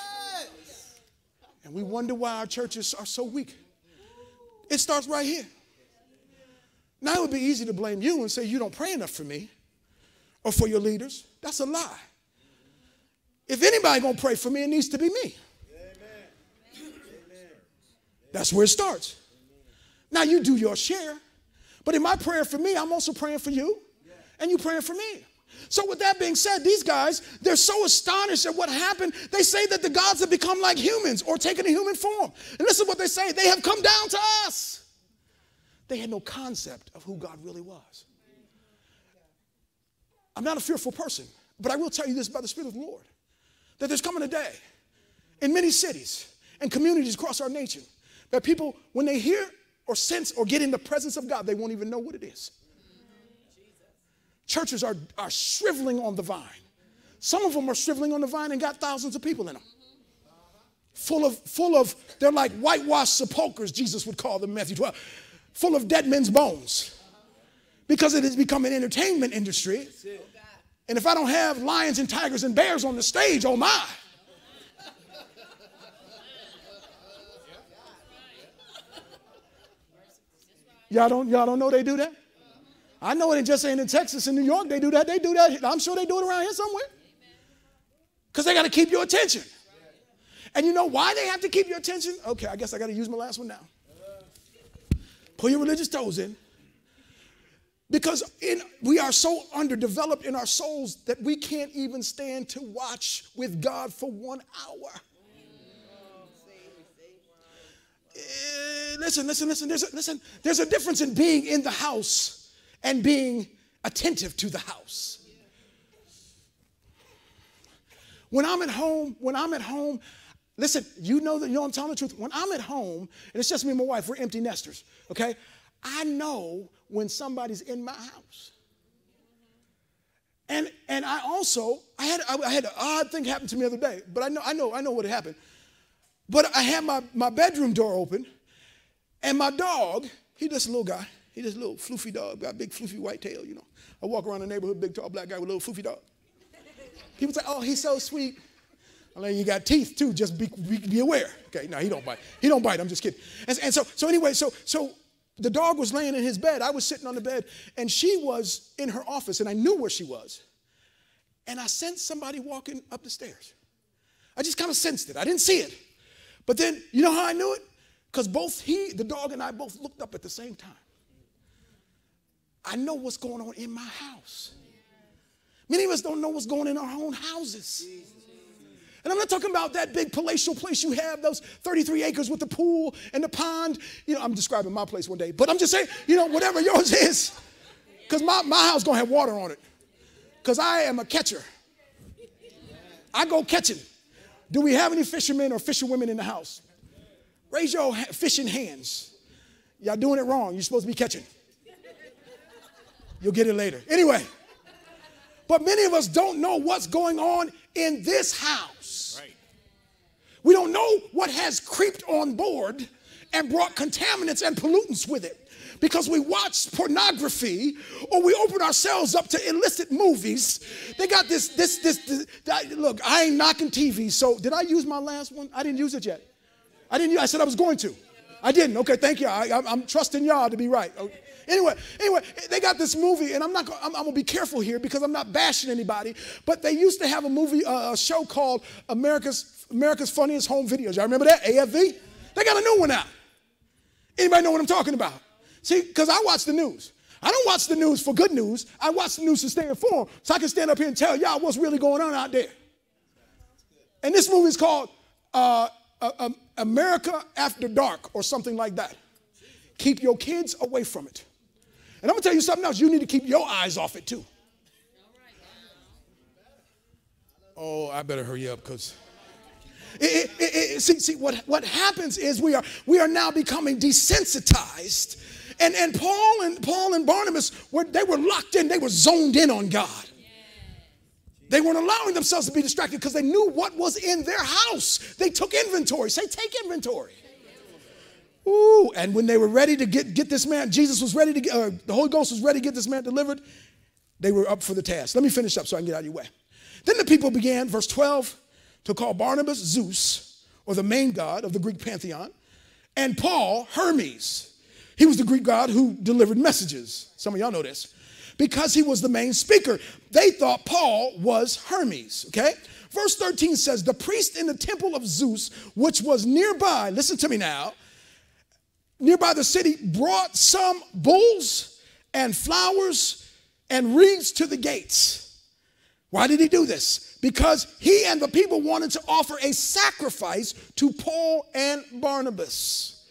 And we wonder why our churches are so weak. It starts right here. Now it would be easy to blame you and say you don't pray enough for me or for your leaders. That's a lie. If anybody gonna pray for me, it needs to be me. That's where it starts. Now you do your share, but in my prayer for me, I'm also praying for you, and you praying for me. So, with that being said, these guys, they're so astonished at what happened, they say that the gods have become like humans or taken a human form. And this is what they say they have come down to us. They had no concept of who God really was. I'm not a fearful person, but I will tell you this by the Spirit of the Lord that there's coming a day in many cities and communities across our nation that people, when they hear or sense or get in the presence of God, they won't even know what it is. Churches are, are shriveling on the vine. Some of them are shriveling on the vine and got thousands of people in them. Full of, full of, they're like whitewashed sepulchres, Jesus would call them, Matthew 12, full of dead men's bones. Because it has become an entertainment industry. And if I don't have lions and tigers and bears on the stage, oh my. Y'all don't, y'all don't know they do that? I know it just ain't in Texas. In New York, they do that. They do that. I'm sure they do it around here somewhere. Because they got to keep your attention. And you know why they have to keep your attention? Okay, I guess I got to use my last one now. Pull your religious toes in. Because in, we are so underdeveloped in our souls that we can't even stand to watch with God for one hour. Uh, listen, listen, listen. There's a, listen. There's a difference in being in the house and being attentive to the house. When I'm at home, when I'm at home, listen, you know that you know I'm telling the truth. When I'm at home, and it's just me and my wife, we're empty nesters, okay? I know when somebody's in my house. And and I also I had I had an odd thing happen to me the other day, but I know I know I know what happened. But I had my, my bedroom door open, and my dog, he just a little guy, He's just a little floofy dog, got a big floofy white tail, you know. I walk around the neighborhood, big tall black guy with a little floofy dog. People say, oh, he's so sweet. I'm like, you got teeth too, just be, be, be, aware. Okay, no, he don't bite. He don't bite, I'm just kidding. And, and so, so anyway, so, so the dog was laying in his bed. I was sitting on the bed, and she was in her office, and I knew where she was. And I sensed somebody walking up the stairs. I just kind of sensed it. I didn't see it. But then, you know how I knew it? Because both he, the dog, and I both looked up at the same time. I know what's going on in my house. Many of us don't know what's going on in our own houses. And I'm not talking about that big palatial place you have, those 33 acres with the pool and the pond. You know, I'm describing my place one day, but I'm just saying, you know, whatever yours *laughs* is, because my, my house gonna have water on it. because I am a catcher. I go catching. Do we have any fishermen or fisherwomen in the house? Raise your fishing hands. Y'all doing it wrong. You're supposed to be catching. You'll get it later. Anyway, but many of us don't know what's going on in this house. Right. We don't know what has creeped on board and brought contaminants and pollutants with it because we watch pornography or we open ourselves up to illicit movies. They got this, this, this, this, look, I ain't knocking TV. So did I use my last one? I didn't use it yet. I didn't, I said I was going to. I didn't. Okay, thank you. I, am trusting y'all to be right. Okay. Anyway, anyway, they got this movie, and I'm not. I'm, I'm, gonna be careful here because I'm not bashing anybody. But they used to have a movie, uh, a show called America's America's Funniest Home Videos. Y'all remember that? AFV. They got a new one out. Anybody know what I'm talking about? See, because I watch the news. I don't watch the news for good news. I watch the news to stay informed so I can stand up here and tell y'all what's really going on out there. And this movie is called uh, uh, um, America After Dark or something like that. Keep your kids away from it. And I'm gonna tell you something else. You need to keep your eyes off it too. Oh, I better hurry up because. It, it, it, see, see what, what happens is we are, we are now becoming desensitized and, and Paul and Paul and Barnabas were they were locked in, they were zoned in on God. They weren't allowing themselves to be distracted because they knew what was in their house. They took inventory. Say, take inventory. Ooh, and when they were ready to get, get this man, Jesus was ready to get, uh, the Holy Ghost was ready to get this man delivered, they were up for the task. Let me finish up so I can get out of your way. Then the people began, verse 12, to call Barnabas Zeus, or the main god of the Greek pantheon, and Paul Hermes he was the Greek god who delivered messages. Some of y'all know this. Because he was the main speaker. They thought Paul was Hermes, okay? Verse 13 says, The priest in the temple of Zeus, which was nearby, listen to me now, nearby the city, brought some bulls and flowers and wreaths to the gates. Why did he do this? Because he and the people wanted to offer a sacrifice to Paul and Barnabas.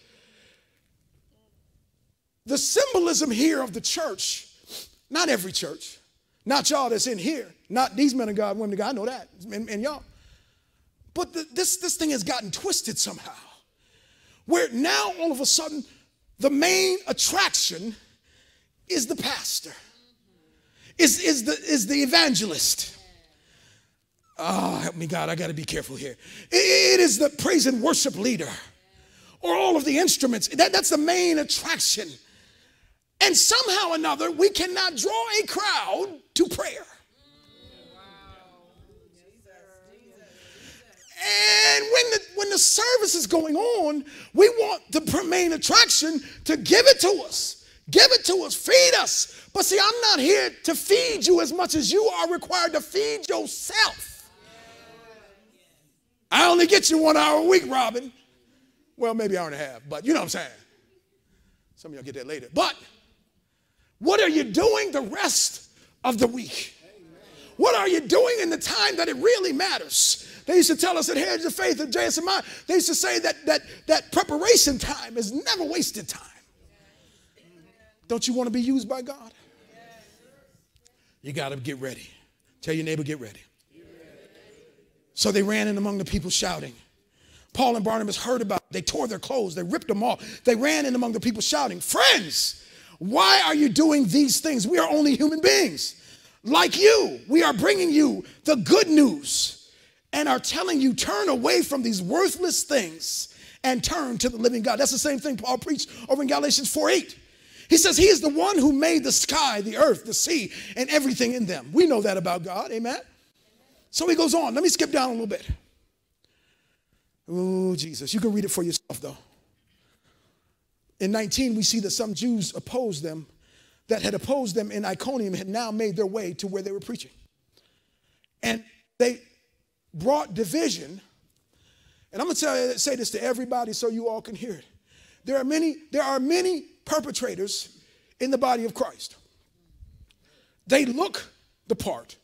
The symbolism here of the church, not every church, not y'all that's in here, not these men of God, women of God, I know that, and, and y'all. But the, this, this thing has gotten twisted somehow, where now all of a sudden the main attraction is the pastor, is, is, the, is the evangelist. Oh, help me, God, I got to be careful here. It, it is the praise and worship leader or all of the instruments. That, that's the main attraction. And somehow or another, we cannot draw a crowd to prayer. And when the, when the service is going on, we want the main attraction to give it to us. Give it to us, feed us. But see, I'm not here to feed you as much as you are required to feed yourself. I only get you one hour a week, Robin. Well, maybe hour and a half, but you know what I'm saying. Some of y'all get that later. But what are you doing the rest of the week? What are you doing in the time that it really matters? They used to tell us at Heritage of Faith at JSMI, they used to say that, that, that preparation time is never wasted time. Don't you want to be used by God? You got to get ready. Tell your neighbor, get ready. So they ran in among the people shouting. Paul and Barnabas heard about it. They tore their clothes, they ripped them off. They ran in among the people shouting, Friends, why are you doing these things? We are only human beings. Like you, we are bringing you the good news and are telling you turn away from these worthless things and turn to the living God. That's the same thing Paul preached over in Galatians 4 8. He says, He is the one who made the sky, the earth, the sea, and everything in them. We know that about God. Amen. So he goes on. Let me skip down a little bit. Oh, Jesus. You can read it for yourself, though. In 19, we see that some Jews opposed them, that had opposed them in Iconium, had now made their way to where they were preaching. And they brought division. And I'm going to tell you, say this to everybody so you all can hear it. There are many, there are many perpetrators in the body of Christ. They look the part.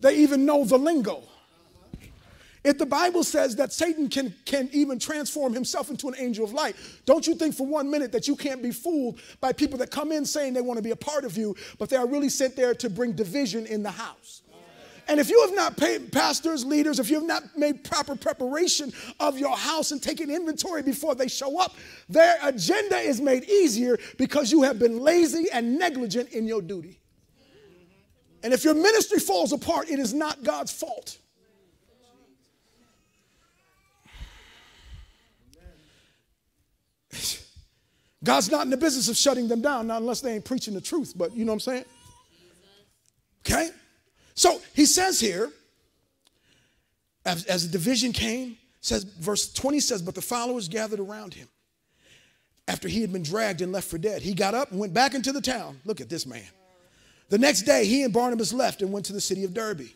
They even know the lingo. If the Bible says that Satan can, can even transform himself into an angel of light, don't you think for one minute that you can't be fooled by people that come in saying they want to be a part of you, but they are really sent there to bring division in the house? And if you have not paid pastors, leaders, if you have not made proper preparation of your house and taken inventory before they show up, their agenda is made easier because you have been lazy and negligent in your duty. And if your ministry falls apart, it is not God's fault. God's not in the business of shutting them down, not unless they ain't preaching the truth, but you know what I'm saying? Okay? So he says here, as, as the division came, says verse 20 says, but the followers gathered around him after he had been dragged and left for dead. He got up and went back into the town. Look at this man. The next day, he and Barnabas left and went to the city of Derbe.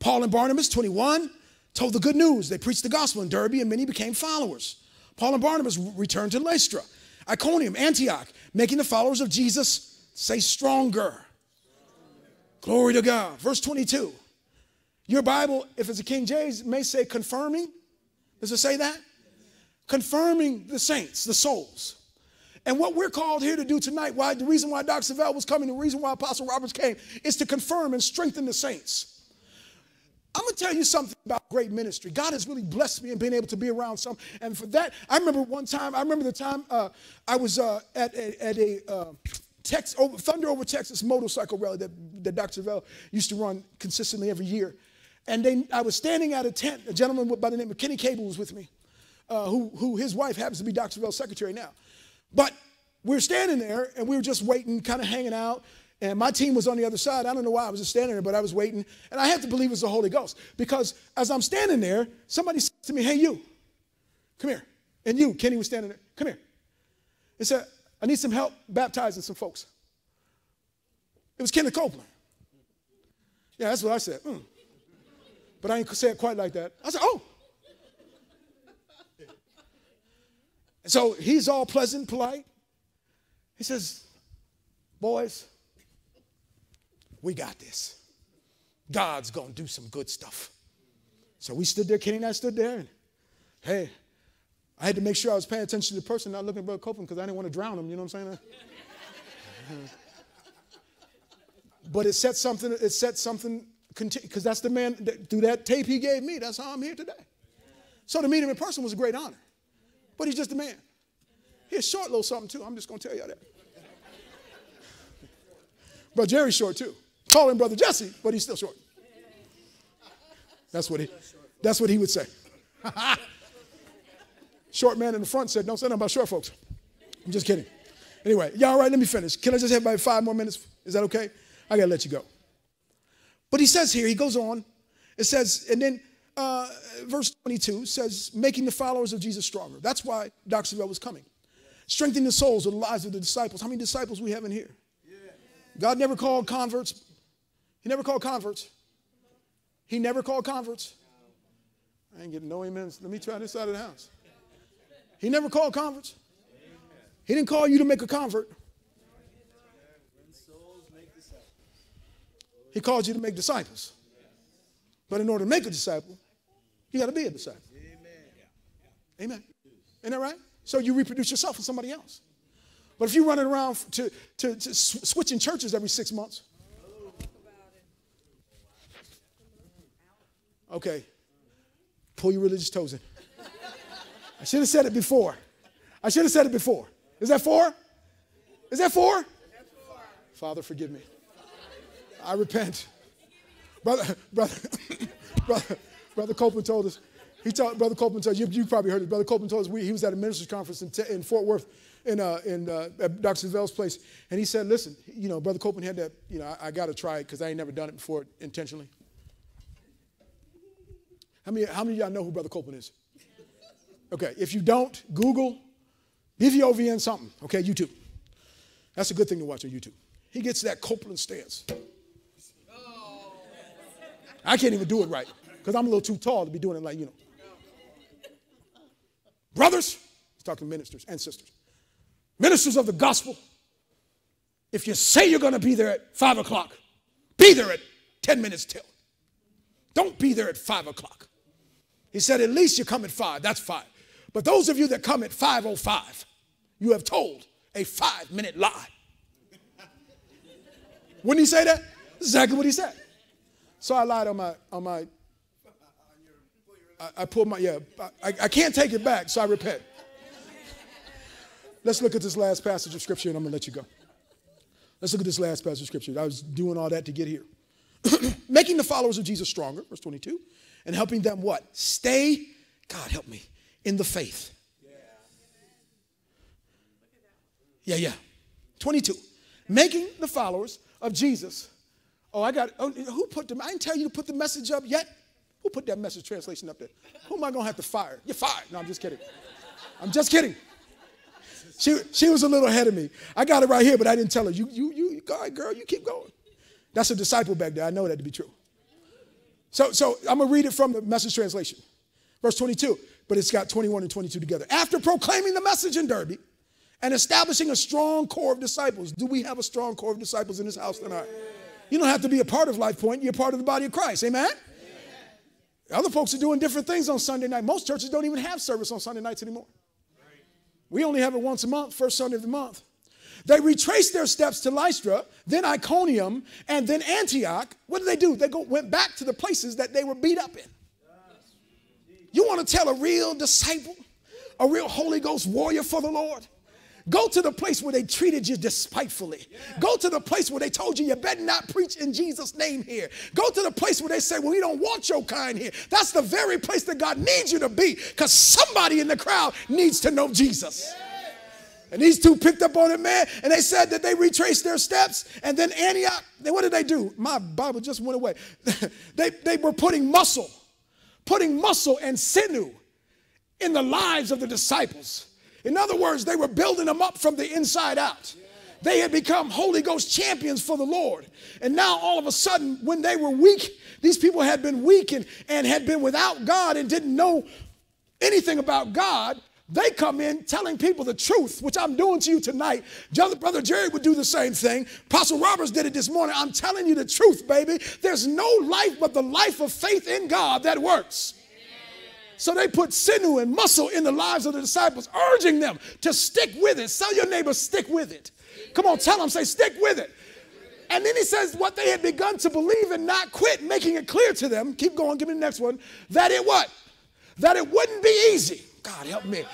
Paul and Barnabas, 21, told the good news. They preached the gospel in Derbe, and many became followers. Paul and Barnabas returned to Lystra, Iconium, Antioch, making the followers of Jesus say stronger. Glory to God. Verse 22. Your Bible, if it's a King James, may say confirming. Does it say that? Confirming the saints, the souls. And what we're called here to do tonight, why the reason why Dr. Savelle was coming, the reason why Apostle Roberts came, is to confirm and strengthen the saints. I'm gonna tell you something about great ministry. God has really blessed me in being able to be around some. And for that, I remember one time, I remember the time uh, I was uh, at, at, at, a uh, Tex, over, Thunder over Texas motorcycle rally that, that Dr. Savelle used to run consistently every year. And they, I was standing at a tent. A gentleman by the name of Kenny Cable was with me, uh, who, who his wife happens to be Dr. Savelle's secretary now. But we were standing there and we were just waiting, kind of hanging out. And my team was on the other side. I don't know why I was just standing there, but I was waiting. And I had to believe it was the Holy Ghost because as I'm standing there, somebody says to me, Hey, you, come here. And you, Kenny was standing there, come here. He said, I need some help baptizing some folks. It was Kenneth Copeland. Yeah, that's what I said. Mm. But I didn't say it quite like that. I said, oh. And so he's all pleasant, polite. He says, boys, we got this. God's going to do some good stuff. So we stood there, Kenny and I stood there, and hey, I had to make sure I was paying attention to the person, not looking at Brother Copeland because I didn't want to drown him, you know what I'm saying? *laughs* but it set something, it set something, because that's the man, that, through that tape he gave me, that's how I'm here today. So to meet him in person was a great honor. But he's just a man. He's short little something too, I'm just going to tell you that. Brother Jerry's short too. Call him Brother Jesse, but he's still short. That's what he, that's what he would say. *laughs* Short man in the front said, Don't say nothing about short folks. I'm just kidding. Anyway, y'all all right? Let me finish. Can I just have about five more minutes? Is that okay? I gotta let you go. But he says here, he goes on. It says, and then uh, verse 22 says, making the followers of Jesus stronger. That's why Dr. Was coming. Strengthening the souls of the lives of the disciples. How many disciples we have in here? God never called converts. He never called converts. He never called converts. I ain't getting no amens. Let me try this side of the house. He never called converts. He didn't call you to make a convert. He called you to make disciples. But in order to make a disciple, you got to be a disciple. Amen. Isn't that right? So you reproduce yourself with somebody else. But if you're running around to, to, to switching churches every six months, okay, pull your religious toes in. I should have said it before. I should have said it before. Is that four? Is that four? Father, forgive me. I repent. Brother, *laughs* brother, *laughs* brother, brother Copeland told us. He told Brother Copeland told you. You probably heard it. Brother Copeland told us we, he was at a ministers conference in, in Fort Worth, in uh, in uh, at Dr. Savelle's place, and he said, "Listen, you know, Brother Copeland had that. You know, I, I got to try it because I ain't never done it before intentionally." How many, how many of y'all know who Brother Copeland is? Okay, if you don't, Google BVOVN something, okay, YouTube. That's a good thing to watch on YouTube. He gets that Copeland stance. I can't even do it right because I'm a little too tall to be doing it like, you know. Brothers, he's talking ministers and sisters. Ministers of the gospel, if you say you're going to be there at 5 o'clock, be there at 10 minutes till. Don't be there at 5 o'clock. He said, at least you come at five. That's five. But those of you that come at 505, you have told a five minute lie. Wouldn't he say that? Exactly what he said. So I lied on my on my. I, I pulled my yeah. I, I can't take it back, so I repent. Let's look at this last passage of scripture, and I'm gonna let you go. Let's look at this last passage of scripture. I was doing all that to get here. *clears throat* Making the followers of Jesus stronger, verse 22, and helping them what? Stay, God help me, in the faith. Yeah, yeah. 22. Making the followers of Jesus. Oh, I got, oh, who put them? I didn't tell you to put the message up yet. Who put that message translation up there? Who am I going to have to fire? You're fired. No, I'm just kidding. I'm just kidding. She, she was a little ahead of me. I got it right here, but I didn't tell her. You, you, you, go ahead, girl, you keep going. That's a disciple back there. I know that to be true. So, so I'm going to read it from the message translation. Verse 22, but it's got 21 and 22 together. After proclaiming the message in Derbe and establishing a strong core of disciples, do we have a strong core of disciples in this house tonight? You don't have to be a part of LifePointe, you're part of the body of Christ. Amen? Other folks are doing different things on Sunday night. Most churches don't even have service on Sunday nights anymore. We only have it once a month, first Sunday of the month. They retraced their steps to Lystra, then Iconium, and then Antioch. What did they do? They go, went back to the places that they were beat up in. You want to tell a real disciple, a real Holy Ghost warrior for the Lord? Go to the place where they treated you despitefully. Go to the place where they told you you better not preach in Jesus' name here. Go to the place where they say, well, we don't want your kind here. That's the very place that God needs you to be because somebody in the crowd needs to know Jesus. And these two picked up on it, man, and they said that they retraced their steps. And then Antioch, what did they do? My Bible just went away. *laughs* they, they were putting muscle, putting muscle and sinew in the lives of the disciples. In other words, they were building them up from the inside out. They had become Holy Ghost champions for the Lord. And now, all of a sudden, when they were weak, these people had been weak and, and had been without God and didn't know anything about God. They come in telling people the truth, which I'm doing to you tonight. Brother Jerry would do the same thing. Apostle Roberts did it this morning. I'm telling you the truth, baby. There's no life but the life of faith in God that works. So they put sinew and muscle in the lives of the disciples, urging them to stick with it. Tell your neighbor, stick with it. Come on, tell them, say, stick with it. And then he says what they had begun to believe and not quit, making it clear to them, keep going, give me the next one, that it what? That it wouldn't be easy. God help me.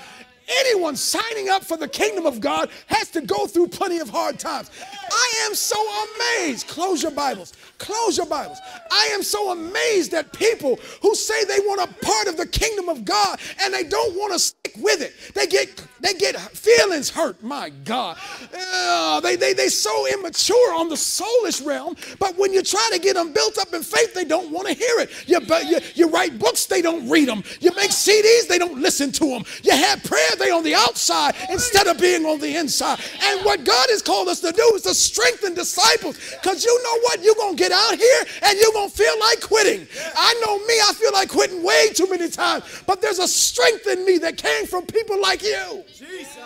Anyone signing up for the kingdom of God has to go through plenty of hard times. I am so amazed. Close your Bibles. Close your Bibles. I am so amazed at people who say they want a part of the kingdom of God and they don't want to stick with it. They get they get feelings hurt. My God. Uh, they, they, they so immature on the soulish realm, but when you try to get them built up in faith, they don't want to hear it. You, you, you write books, they don't read them. You make CDs, they don't listen to them. You have prayer, they on the outside instead of being on the inside. And what God has called us to do is to strengthen disciples because you know what? You're going to get out here and you're going to feel like quitting. I know me, I feel like quitting way too many times, but there's a strength in me that came from people like you. Jesus.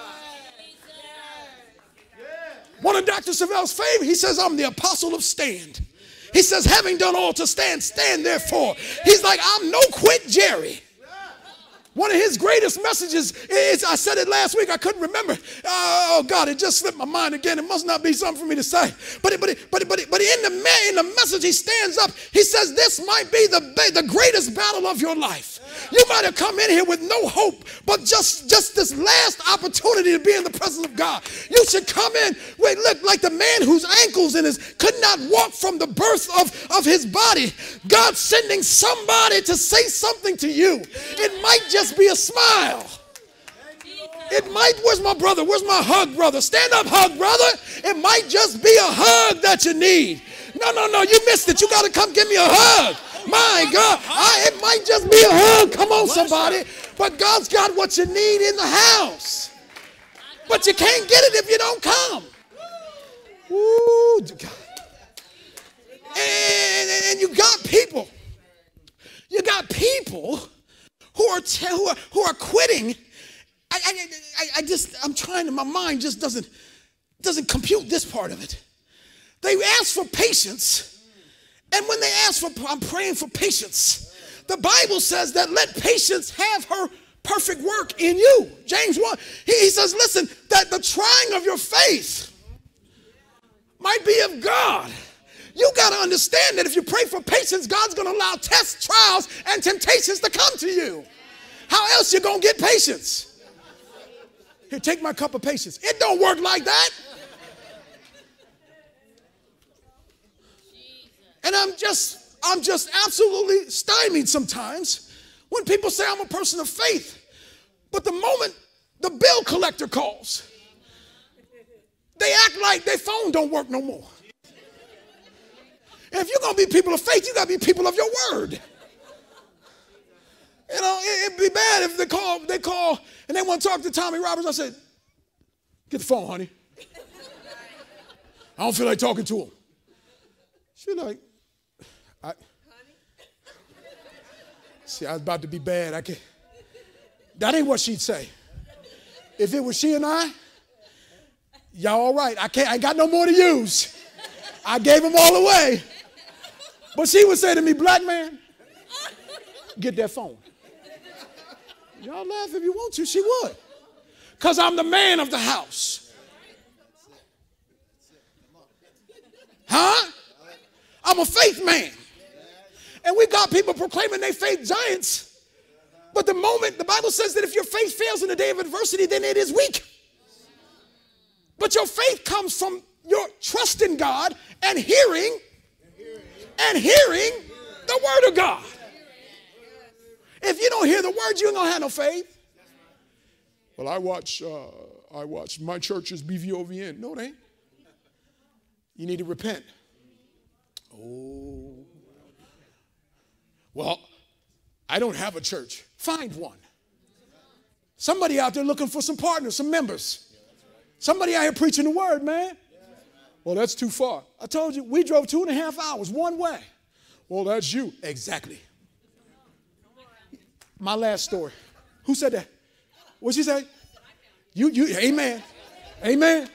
One of Dr. Savelle's favorite, he says, I'm the apostle of stand. He says, having done all to stand, stand therefore. He's like, I'm no quit Jerry. One of his greatest messages is, I said it last week, I couldn't remember. Uh, oh God, it just slipped my mind again. It must not be something for me to say. But, but, but, but, but in, the, in the message, he stands up. He says, This might be the, the greatest battle of your life. You might have come in here with no hope, but just, just this last opportunity to be in the presence of God. You should come in, wait, look, like the man whose ankles and his could not walk from the birth of, of his body. God sending somebody to say something to you. It might just be a smile. It might, where's my brother? Where's my hug, brother? Stand up, hug, brother. It might just be a hug that you need. No, no, no, you missed it. You got to come give me a hug. My God, I, it might just be a hug. Come on, somebody. But God's got what you need in the house. But you can't get it if you don't come. Ooh, and, and you got people. You got people who are, who are, who are quitting. I, I, I, just, I'm trying to, my mind just doesn't, doesn't compute this part of it. They ask for patience and when they ask for, I'm praying for patience. the Bible says that let patience have her perfect work in you. James 1, he, he says, listen, that the trying of your faith might be of God. You got to understand that if you pray for patience, God's going to allow tests, trials, and temptations to come to you. How else you going to get patience? Here, take my cup of patience. It don't work like that. And I'm just, I'm just absolutely stymied sometimes when people say I'm a person of faith. But the moment the bill collector calls, they act like their phone don't work no more. And if you're gonna be people of faith, you gotta be people of your word. You know, it, would be bad if they call, they call and they want to talk to Tommy Roberts. I said, get the phone, honey. I don't feel like talking to him. She's like, I, see, I was about to be bad. I can't. That ain't what she'd say. If it was she and I, y'all all right. I can't, I got no more to use. I gave them all away. But she would say to me, black man, get that phone. Y'all laugh if you want to, she would. Because I'm the man of the house. Huh? I'm a faith man. And we got people proclaiming they faith giants. But the moment the Bible says that if your faith fails in the day of adversity, then it is weak. But your faith comes from your trust in God and hearing and hearing the word of God. If you don't hear the word, you ain't gonna have no faith. Well, I watch uh, I watch my church's BVOVN. No, it ain't. You need to repent. Oh. Well, I don't have a church. Find one. Somebody out there looking for some partners, some members. Somebody out here preaching the word, man. Well, that's too far. I told you, we drove two and a half hours one way. Well, that's you. Exactly. My last story. Who said that? What'd she say? You, you, amen. Amen.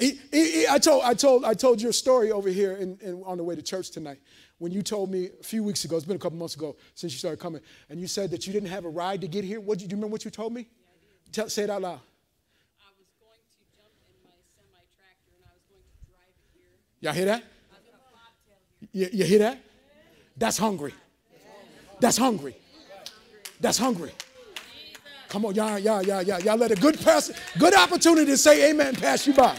I told, I told, I told your story over here in, in, on the way to church tonight when you told me a few weeks ago, it's been a couple months ago since you started coming, and you said that you didn't have a ride to get here. What do you remember what you told me? Yeah, Tell, say it out loud. I was going to jump in my semi tractor and I was going to drive it here. Y'all hear that? You, you hear that? That's hungry. That's hungry. That's hungry. Come on, y'all, y'all, y'all, y'all, y'all let a good person, good opportunity to say amen pass you by.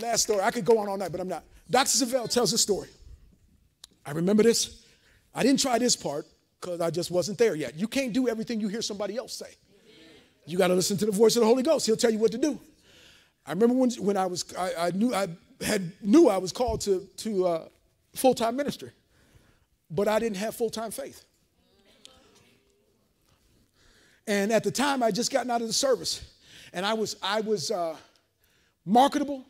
Last story. I could go on all night, but I'm not. Dr. Savelle tells a story. I remember this. I didn't try this part because I just wasn't there yet. You can't do everything you hear somebody else say. You got to listen to the voice of the Holy Ghost. He'll tell you what to do. I remember when, when I was I, I knew I had knew I was called to to uh, full time ministry, but I didn't have full time faith. And at the time, I just gotten out of the service, and I was I was uh, marketable,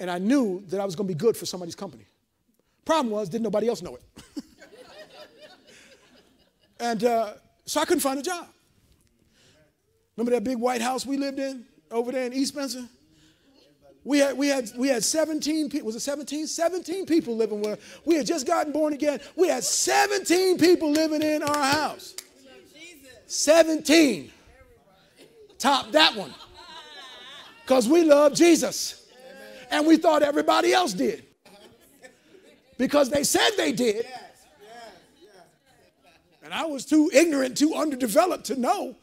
and I knew that I was going to be good for somebody's company. Problem was, didn't nobody else know it, *laughs* and uh, so I couldn't find a job. Remember that big white house we lived in over there in East Spencer? We had, we had, we had 17 people, was it 17? 17 people living us. We had just gotten born again. We had 17 people living in our house. 17. Top that one. Because we love Jesus. And we thought everybody else did. Because they said they did. And I was too ignorant, too underdeveloped to know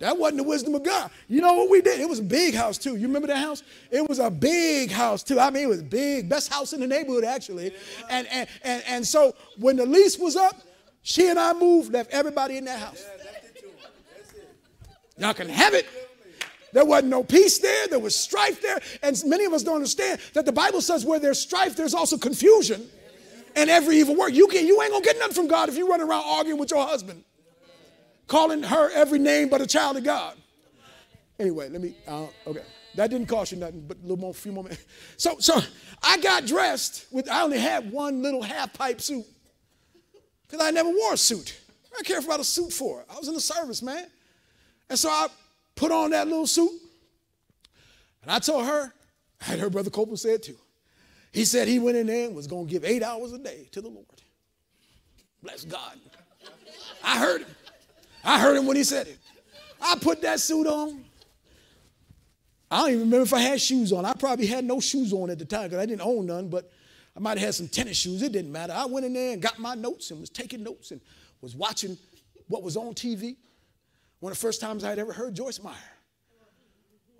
that wasn't the wisdom of God. You know what we did? It was a big house too. You remember that house? It was a big house too. I mean, it was big, best house in the neighborhood actually. And and and, and so when the lease was up, she and I moved, left everybody in that house. Y'all can have it. There wasn't no peace there. There was strife there. And many of us don't understand that the Bible says where there's strife, there's also confusion and every evil work. You, can, you ain't going to get nothing from God if you run around arguing with your husband, calling her every name but a child of God. Anyway, let me, uh, okay. That didn't cost you nothing, but a little more, few more minutes. So, so I got dressed with, I only had one little half pipe suit because I never wore a suit. I care about a suit for. I was in the service, man. And so I put on that little suit. And I told her, had her brother Copeland said too. He said he went in there and was going to give eight hours a day to the Lord. Bless God. I heard him. I heard him when he said it. I put that suit on. I don't even remember if I had shoes on. I probably had no shoes on at the time because I didn't own none, but I might have had some tennis shoes. It didn't matter. I went in there and got my notes and was taking notes and was watching what was on TV. One of the first times I had ever heard Joyce Meyer.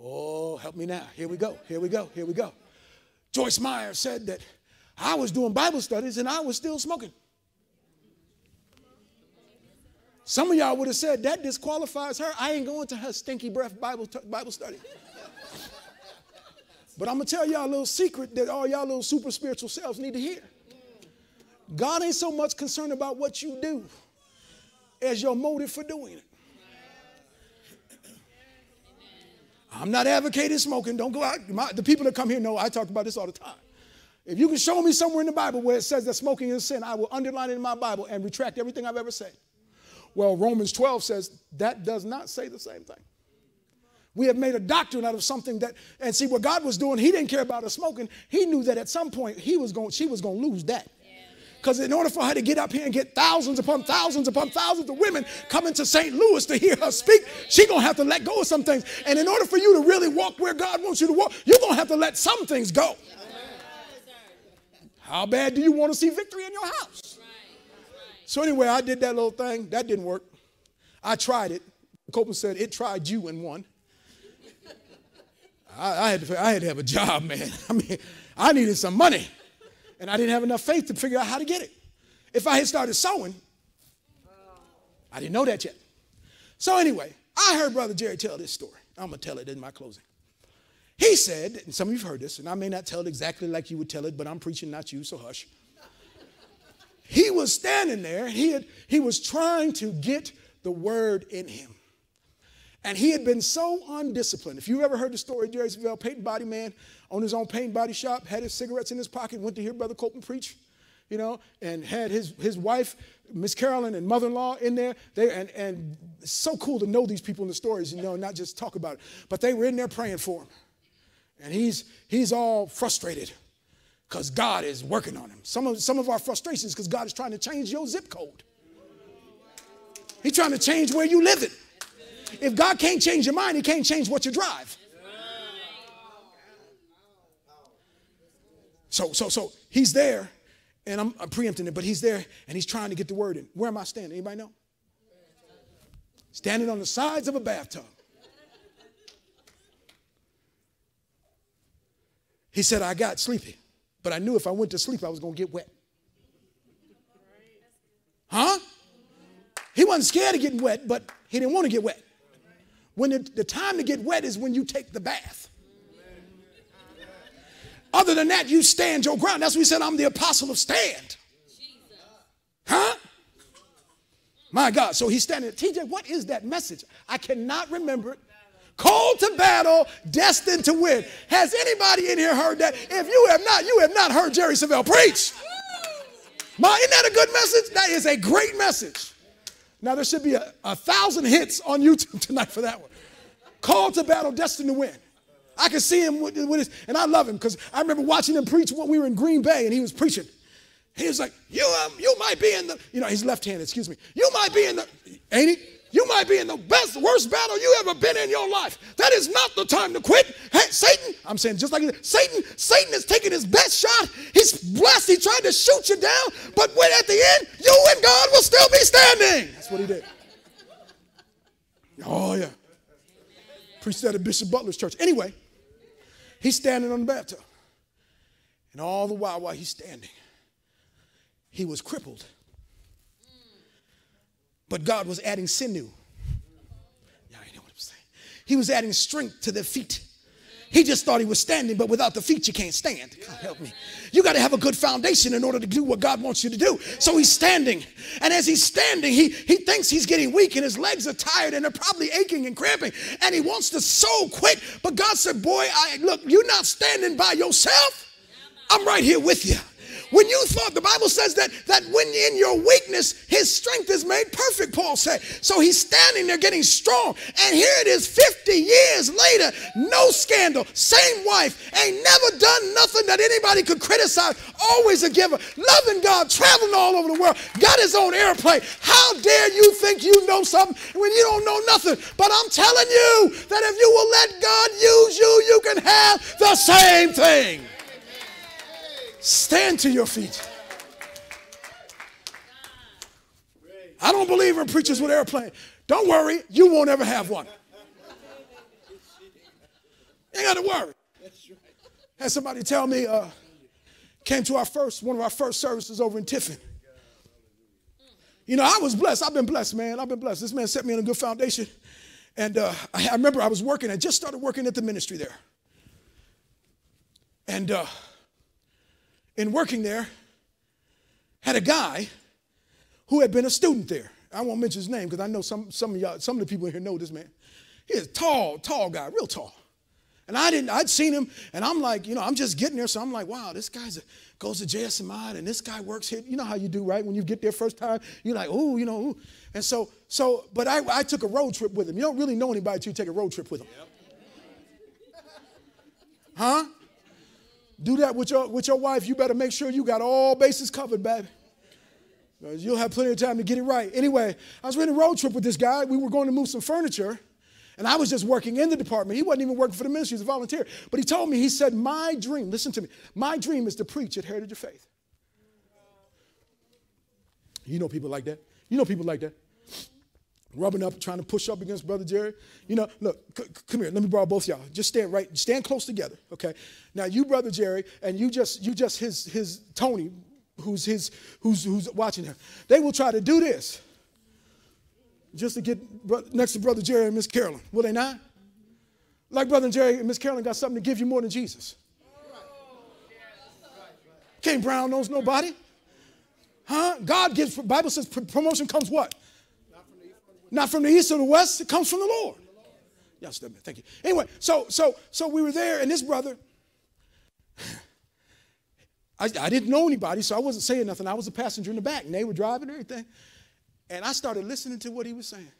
Oh, help me now. Here we go. Here we go. Here we go. Joyce Meyer said that I was doing Bible studies and I was still smoking. Some of y'all would have said that disqualifies her. I ain't going to her stinky breath Bible, Bible study. But I'm going to tell y'all a little secret that all y'all little super spiritual selves need to hear. God ain't so much concerned about what you do as your motive for doing it. I'm not advocating smoking. Don't go out. My, the people that come here know I talk about this all the time. If you can show me somewhere in the Bible where it says that smoking is sin, I will underline it in my Bible and retract everything I've ever said. Well, Romans 12 says that does not say the same thing. We have made a doctrine out of something that, and see what God was doing, He didn't care about us smoking. He knew that at some point he was going, she was going to lose that. Because in order for her to get up here and get thousands upon thousands upon thousands of women coming to St. Louis to hear her speak, she's going to have to let go of some things. And in order for you to really walk where God wants you to walk, you're going to have to let some things go. How bad do you want to see victory in your house? So, anyway, I did that little thing. That didn't work. I tried it. Copeland said, It tried you and won. I, I, had to, I had to have a job, man. *laughs* I mean, I needed some money and I didn't have enough faith to figure out how to get it. If I had started sowing, I didn't know that yet. So, anyway, I heard Brother Jerry tell this story. I'm to tell it in my closing. He said, and some of you have heard this, and I may not tell it exactly like you would tell it, but I'm preaching, not you, so hush. he was standing there, he, had, he was trying to get the word in him. And he had been so undisciplined. If you've ever heard the story Jerry Savelle, paint body man, owned his own paint body shop, had his cigarettes in his pocket, went to hear Brother Copeland preach, you know, and had his, his wife, Miss Carolyn, and mother-in-law in there. They, and, and it's so cool to know these people in the stories, you know, not just talk about it. But they were in there praying for him. And he's, he's all frustrated because God is working on him. Some of, some of our frustrations because God is trying to change your zip code. He's trying to change where you live it. If God can't change your mind, He can't change what you drive. So, so, so he's there, and I'm, I'm, preempting it, but he's there and he's trying to get the word in. Where am I standing? Anybody know? Standing on the sides of a bathtub. He said, I got sleepy, but I knew if I went to sleep, I was going to get wet. Huh? He wasn't scared of getting wet, but he didn't want to get wet. When the, the time to get wet is when you take the bath. Other than that, you stand your ground. That's what he said, I'm the apostle of stand. Huh? My God. So he's standing. TJ, what is that message? I cannot remember it. Called to battle, destined to win. Has anybody in here heard that? If you have not, you have not heard Jerry Savelle preach. My, isn't that a good message? That is a great message. Now, there should be a, a thousand hits on YouTube *laughs* tonight for that one. Called to battle, destined to win. I can see him with, with his, and I love him because I remember watching him preach when we were in Green Bay and he was preaching. He was like, you, um, you might be in the, you know, he's left-handed, excuse me. You might be in the, ain't he? You might be in the best, worst battle you ever been in your life. That is not the time to quit. Hey, Satan, I'm saying just like Satan, Satan is taking his best shot. He's blessed. He tried to shoot you down, but when at the end, you and God will still be standing. That's what he did. Oh, yeah. Preached at Bishop Butler's church. Anyway, he's standing on the bathtub. And all the while, while he's standing, he was crippled but God was adding sinew. I know what I'm saying. He was adding strength to their feet. He just thought he was standing, but without the feet, you can't stand. God help me. You got to have a good foundation in order to do what God wants you to do. So he's standing. And as he's standing, he, he thinks he's getting weak and his legs are tired and they're probably aching and cramping. And he wants to so quit. But God said, Boy, I look, you're not standing by yourself. I'm right here with you. When you thought the Bible says that, that when in your weakness, his strength is made perfect, Paul said. So he's standing there getting strong. And here it is 50 years later, no scandal, same wife, ain't never done nothing that anybody could criticize, always a giver, loving God, traveling all over the world, got his own airplane. How dare you think you know something when you don't know nothing? But I'm telling you that if you will let God use you, you can have the same thing. Stand to your feet. I don't believe in preachers with airplane. Don't worry, you won't ever have one. You ain't got to worry. Had somebody tell me, uh, came to our first, one of our first services over in Tiffin. You know, I was blessed. I've been blessed, man. I've been blessed. This man set me on a good foundation. And uh, I, I remember I was working, I just started working at the ministry there. And uh, in working there, had a guy who had been a student there. I won't mention his name because I know some, some of y'all, some of the people in here know this man. He's a tall, tall guy, real tall. And I didn't, I'd seen him, and I'm like, you know, I'm just getting there, so I'm like, wow, this guy's a, goes to JSMI, and this guy works here. You know how you do, right? When you get there first time, you're like, ooh, you know, ooh. and so, so, but I, I took a road trip with him. You don't really know anybody until you take a road trip with him. Huh? Do that with your with your wife. You better make sure you got all bases covered, baby. You'll have plenty of time to get it right. Anyway, I was on a road trip with this guy. We were going to move some furniture, and I was just working in the department. He wasn't even working for the ministry, he was a volunteer. But he told me, he said, My dream, listen to me, my dream is to preach at Heritage of Faith. You know people like that. You know people like that. Rubbing up, trying to push up against Brother Jerry. You know, look, c- come here. Let me borrow both y'all. Just stand right, stand close together. Okay. Now you, Brother Jerry, and you just, you just his, his Tony, who's his, who's, who's watching him. They will try to do this just to get next to Brother Jerry and Miss Carolyn. Will they not? Like Brother Jerry and Miss Carolyn got something to give you more than Jesus. Can't brown nose nobody. Huh? God gives, Bible says promotion comes what? Not from the east or the west, it comes from the Lord. Yes, thank you. Anyway, so so so we were there, and this brother, *sighs* I, I didn't know anybody, so I wasn't saying nothing. I was a passenger in the back, and they were driving and everything. And I started listening to what he was saying.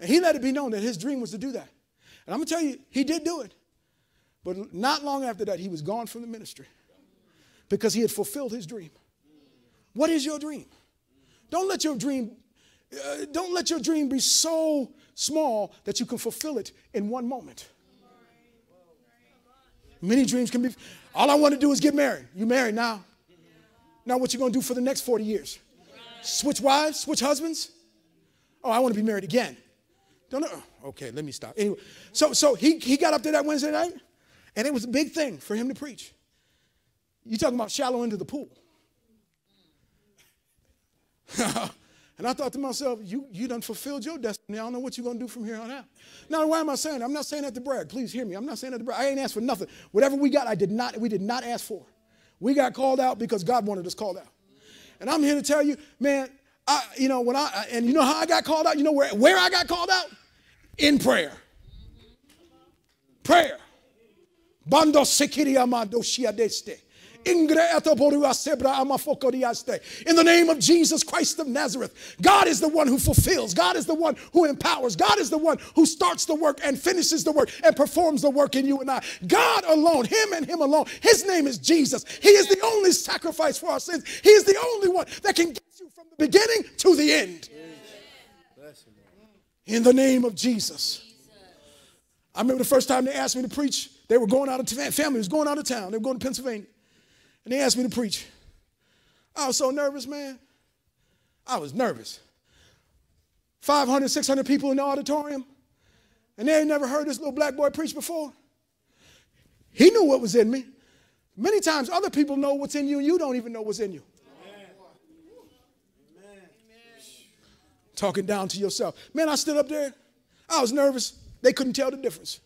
And he let it be known that his dream was to do that. And I'm gonna tell you, he did do it. But not long after that, he was gone from the ministry because he had fulfilled his dream. What is your dream? Don't let your dream uh, don't let your dream be so small that you can fulfill it in one moment. Many dreams can be. All I want to do is get married. You married now. Now, what you gonna do for the next 40 years? Switch wives? Switch husbands? Oh, I want to be married again. Don't know. Okay, let me stop. Anyway, so so he he got up there that Wednesday night, and it was a big thing for him to preach. You talking about shallow into the pool? *laughs* *laughs* And I thought to myself, you, you done fulfilled your destiny. I don't know what you're going to do from here on out. Now, why am I saying that? I'm not saying that to brag. Please hear me. I'm not saying that to brag. I ain't asked for nothing. Whatever we got, I did not, we did not ask for. We got called out because God wanted us called out. And I'm here to tell you, man, I, you know, when I, and you know how I got called out? You know where, where I got called out? In prayer. Prayer. Bando. In the name of Jesus Christ of Nazareth, God is the one who fulfills. God is the one who empowers. God is the one who starts the work and finishes the work and performs the work in you and I. God alone, Him and Him alone. His name is Jesus. He is the only sacrifice for our sins. He is the only one that can get you from the beginning to the end. In the name of Jesus. I remember the first time they asked me to preach, they were going out of town, family was going out of town. They were going to Pennsylvania. And they asked me to preach. I was so nervous, man. I was nervous. 500, 600 people in the auditorium, and they had never heard this little black boy preach before. He knew what was in me. Many times other people know what's in you, and you don't even know what's in you. Amen. Talking down to yourself. Man, I stood up there. I was nervous. They couldn't tell the difference.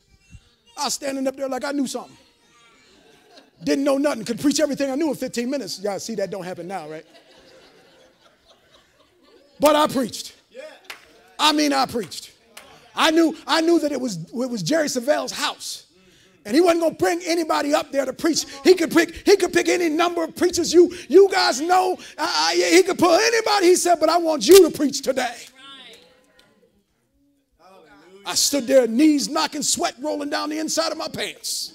I was standing up there like I knew something. Didn't know nothing, could preach everything I knew in 15 minutes. Y'all see that don't happen now, right? But I preached. I mean, I preached. I knew, I knew that it was, it was Jerry Savelle's house. And he wasn't gonna bring anybody up there to preach. He could pick, he could pick any number of preachers you you guys know. Uh, he could put anybody. He said, but I want you to preach today. I stood there, knees knocking, sweat rolling down the inside of my pants.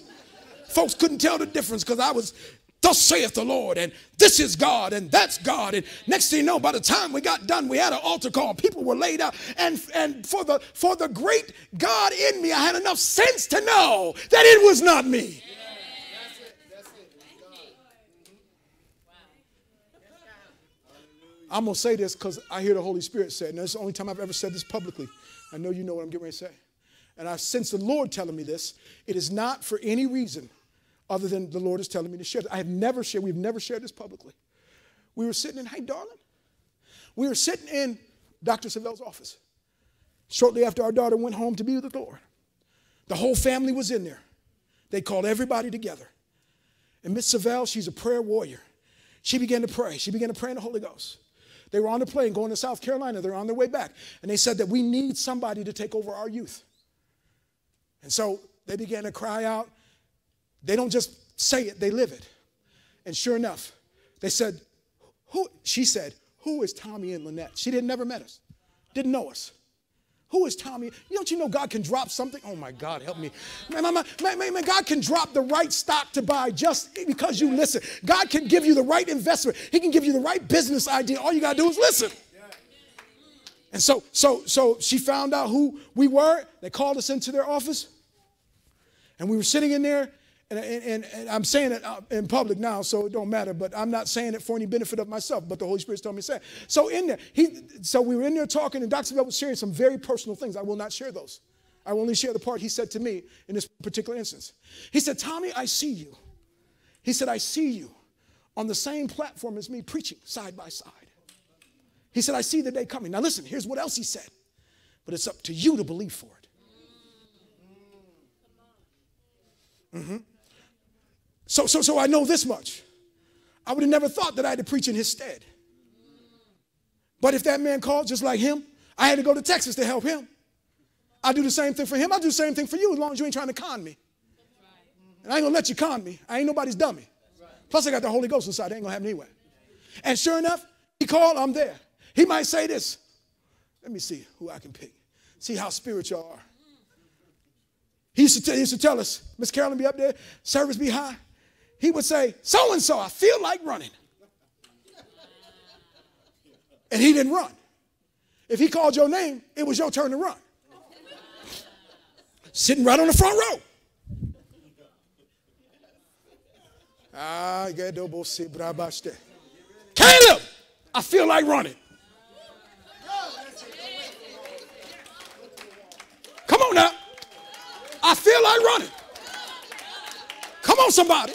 Folks couldn't tell the difference because I was, thus saith the Lord, and this is God, and that's God. And next thing you know, by the time we got done, we had an altar call. People were laid out. And, and for, the, for the great God in me, I had enough sense to know that it was not me. I'm going to say this because I hear the Holy Spirit say it. And it's the only time I've ever said this publicly. I know you know what I'm getting ready to say. And I sense the Lord telling me this. It is not for any reason other than the Lord is telling me to share. I have never shared, we've never shared this publicly. We were sitting in, hey, darling, we were sitting in Dr. Savelle's office shortly after our daughter went home to be with the Lord. The whole family was in there. They called everybody together. And Miss Savell, she's a prayer warrior. She began to pray. She began to pray in the Holy Ghost. They were on the plane going to South Carolina. They're on their way back. And they said that we need somebody to take over our youth. And so they began to cry out. They don't just say it, they live it. And sure enough, they said, Who? She said, Who is Tommy and Lynette? She didn't never met us, didn't know us. Who is Tommy? Don't you know God can drop something? Oh my God, help me. Man, man, man, man, God can drop the right stock to buy just because you listen. God can give you the right investment. He can give you the right business idea. All you gotta do is listen. And so, so, so she found out who we were. They called us into their office. And we were sitting in there, and, and, and, I'm saying it uh, in public now, so it don't matter, but I'm not saying it for any benefit of myself, but the Holy Spirit's told me to say it. So in there, he, so we were in there talking, and Dr. Bell was sharing some very personal things. I will not share those. I will only share the part he said to me in this particular instance. He said, Tommy, I see you. He said, I see you on the same platform as me preaching side by side. He said, I see the day coming. Now listen, here's what else he said. But it's up to you to believe for it. Mm-hmm. So, so, so I know this much. I would have never thought that I had to preach in his stead. But if that man called just like him, I had to go to Texas to help him. I do the same thing for him. I do the same thing for you as long as you ain't trying to con me. And I ain't gonna let you con me. I ain't nobody's dummy. Plus, I got the Holy Ghost inside. It ain't gonna happen anyway. And sure enough, he called, I'm there. He might say this. Let me see who I can pick. See how spiritual are. He used to, tell, he used to tell us, Miss Carolyn be up there, service be high. He would say, so and so, I feel like running. And he didn't run. If he called your name, it was your turn to run. Sitting right on the front row. Ah, Caleb, I feel like running. Come on now. I feel like running. Come on, somebody.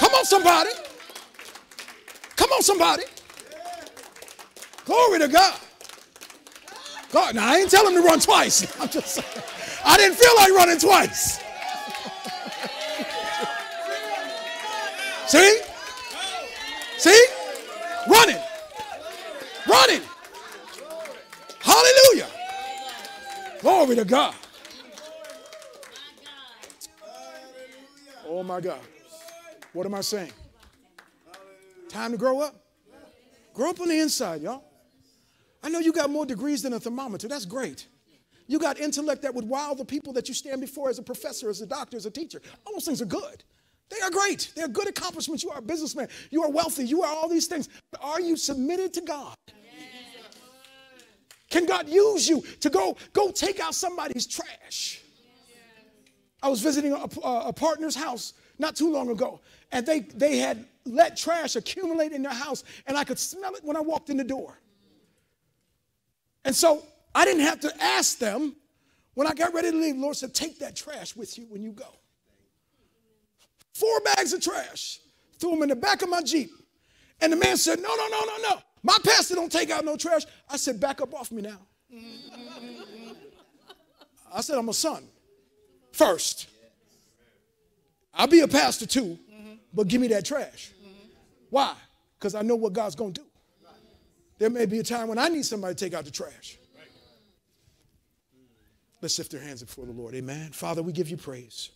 Come on, somebody. Come on, somebody. Glory to God. God, now I ain't telling him to run twice. *laughs* I'm just. I didn't feel like running twice. *laughs* See? See? Running. Running. Hallelujah. Glory to God. Oh my God. What am I saying? Time to grow up. Grow up on the inside, y'all. I know you got more degrees than a thermometer. That's great. You got intellect that would wow the people that you stand before as a professor, as a doctor, as a teacher. All those things are good. They are great. They're good accomplishments. You are a businessman. You are wealthy. You are all these things. But are you submitted to God? Can God use you to go, go take out somebody's trash? I was visiting a, a, partner's house not too long ago, and they, they had let trash accumulate in their house, and I could smell it when I walked in the door. And so I didn't have to ask them. When I got ready to leave, Lord said, Take that trash with you when you go. Four bags of trash, threw them in the back of my Jeep. And the man said, No, no, no, no, no. My pastor don't take out no trash. I said, Back up off me now. *laughs* I said, I'm a son first. I'll be a pastor too, but give me that trash. Why? Because I know what God's going to do. There may be a time when I need somebody to take out the trash. Let's lift their hands before the Lord. Amen. Father, we give you praise.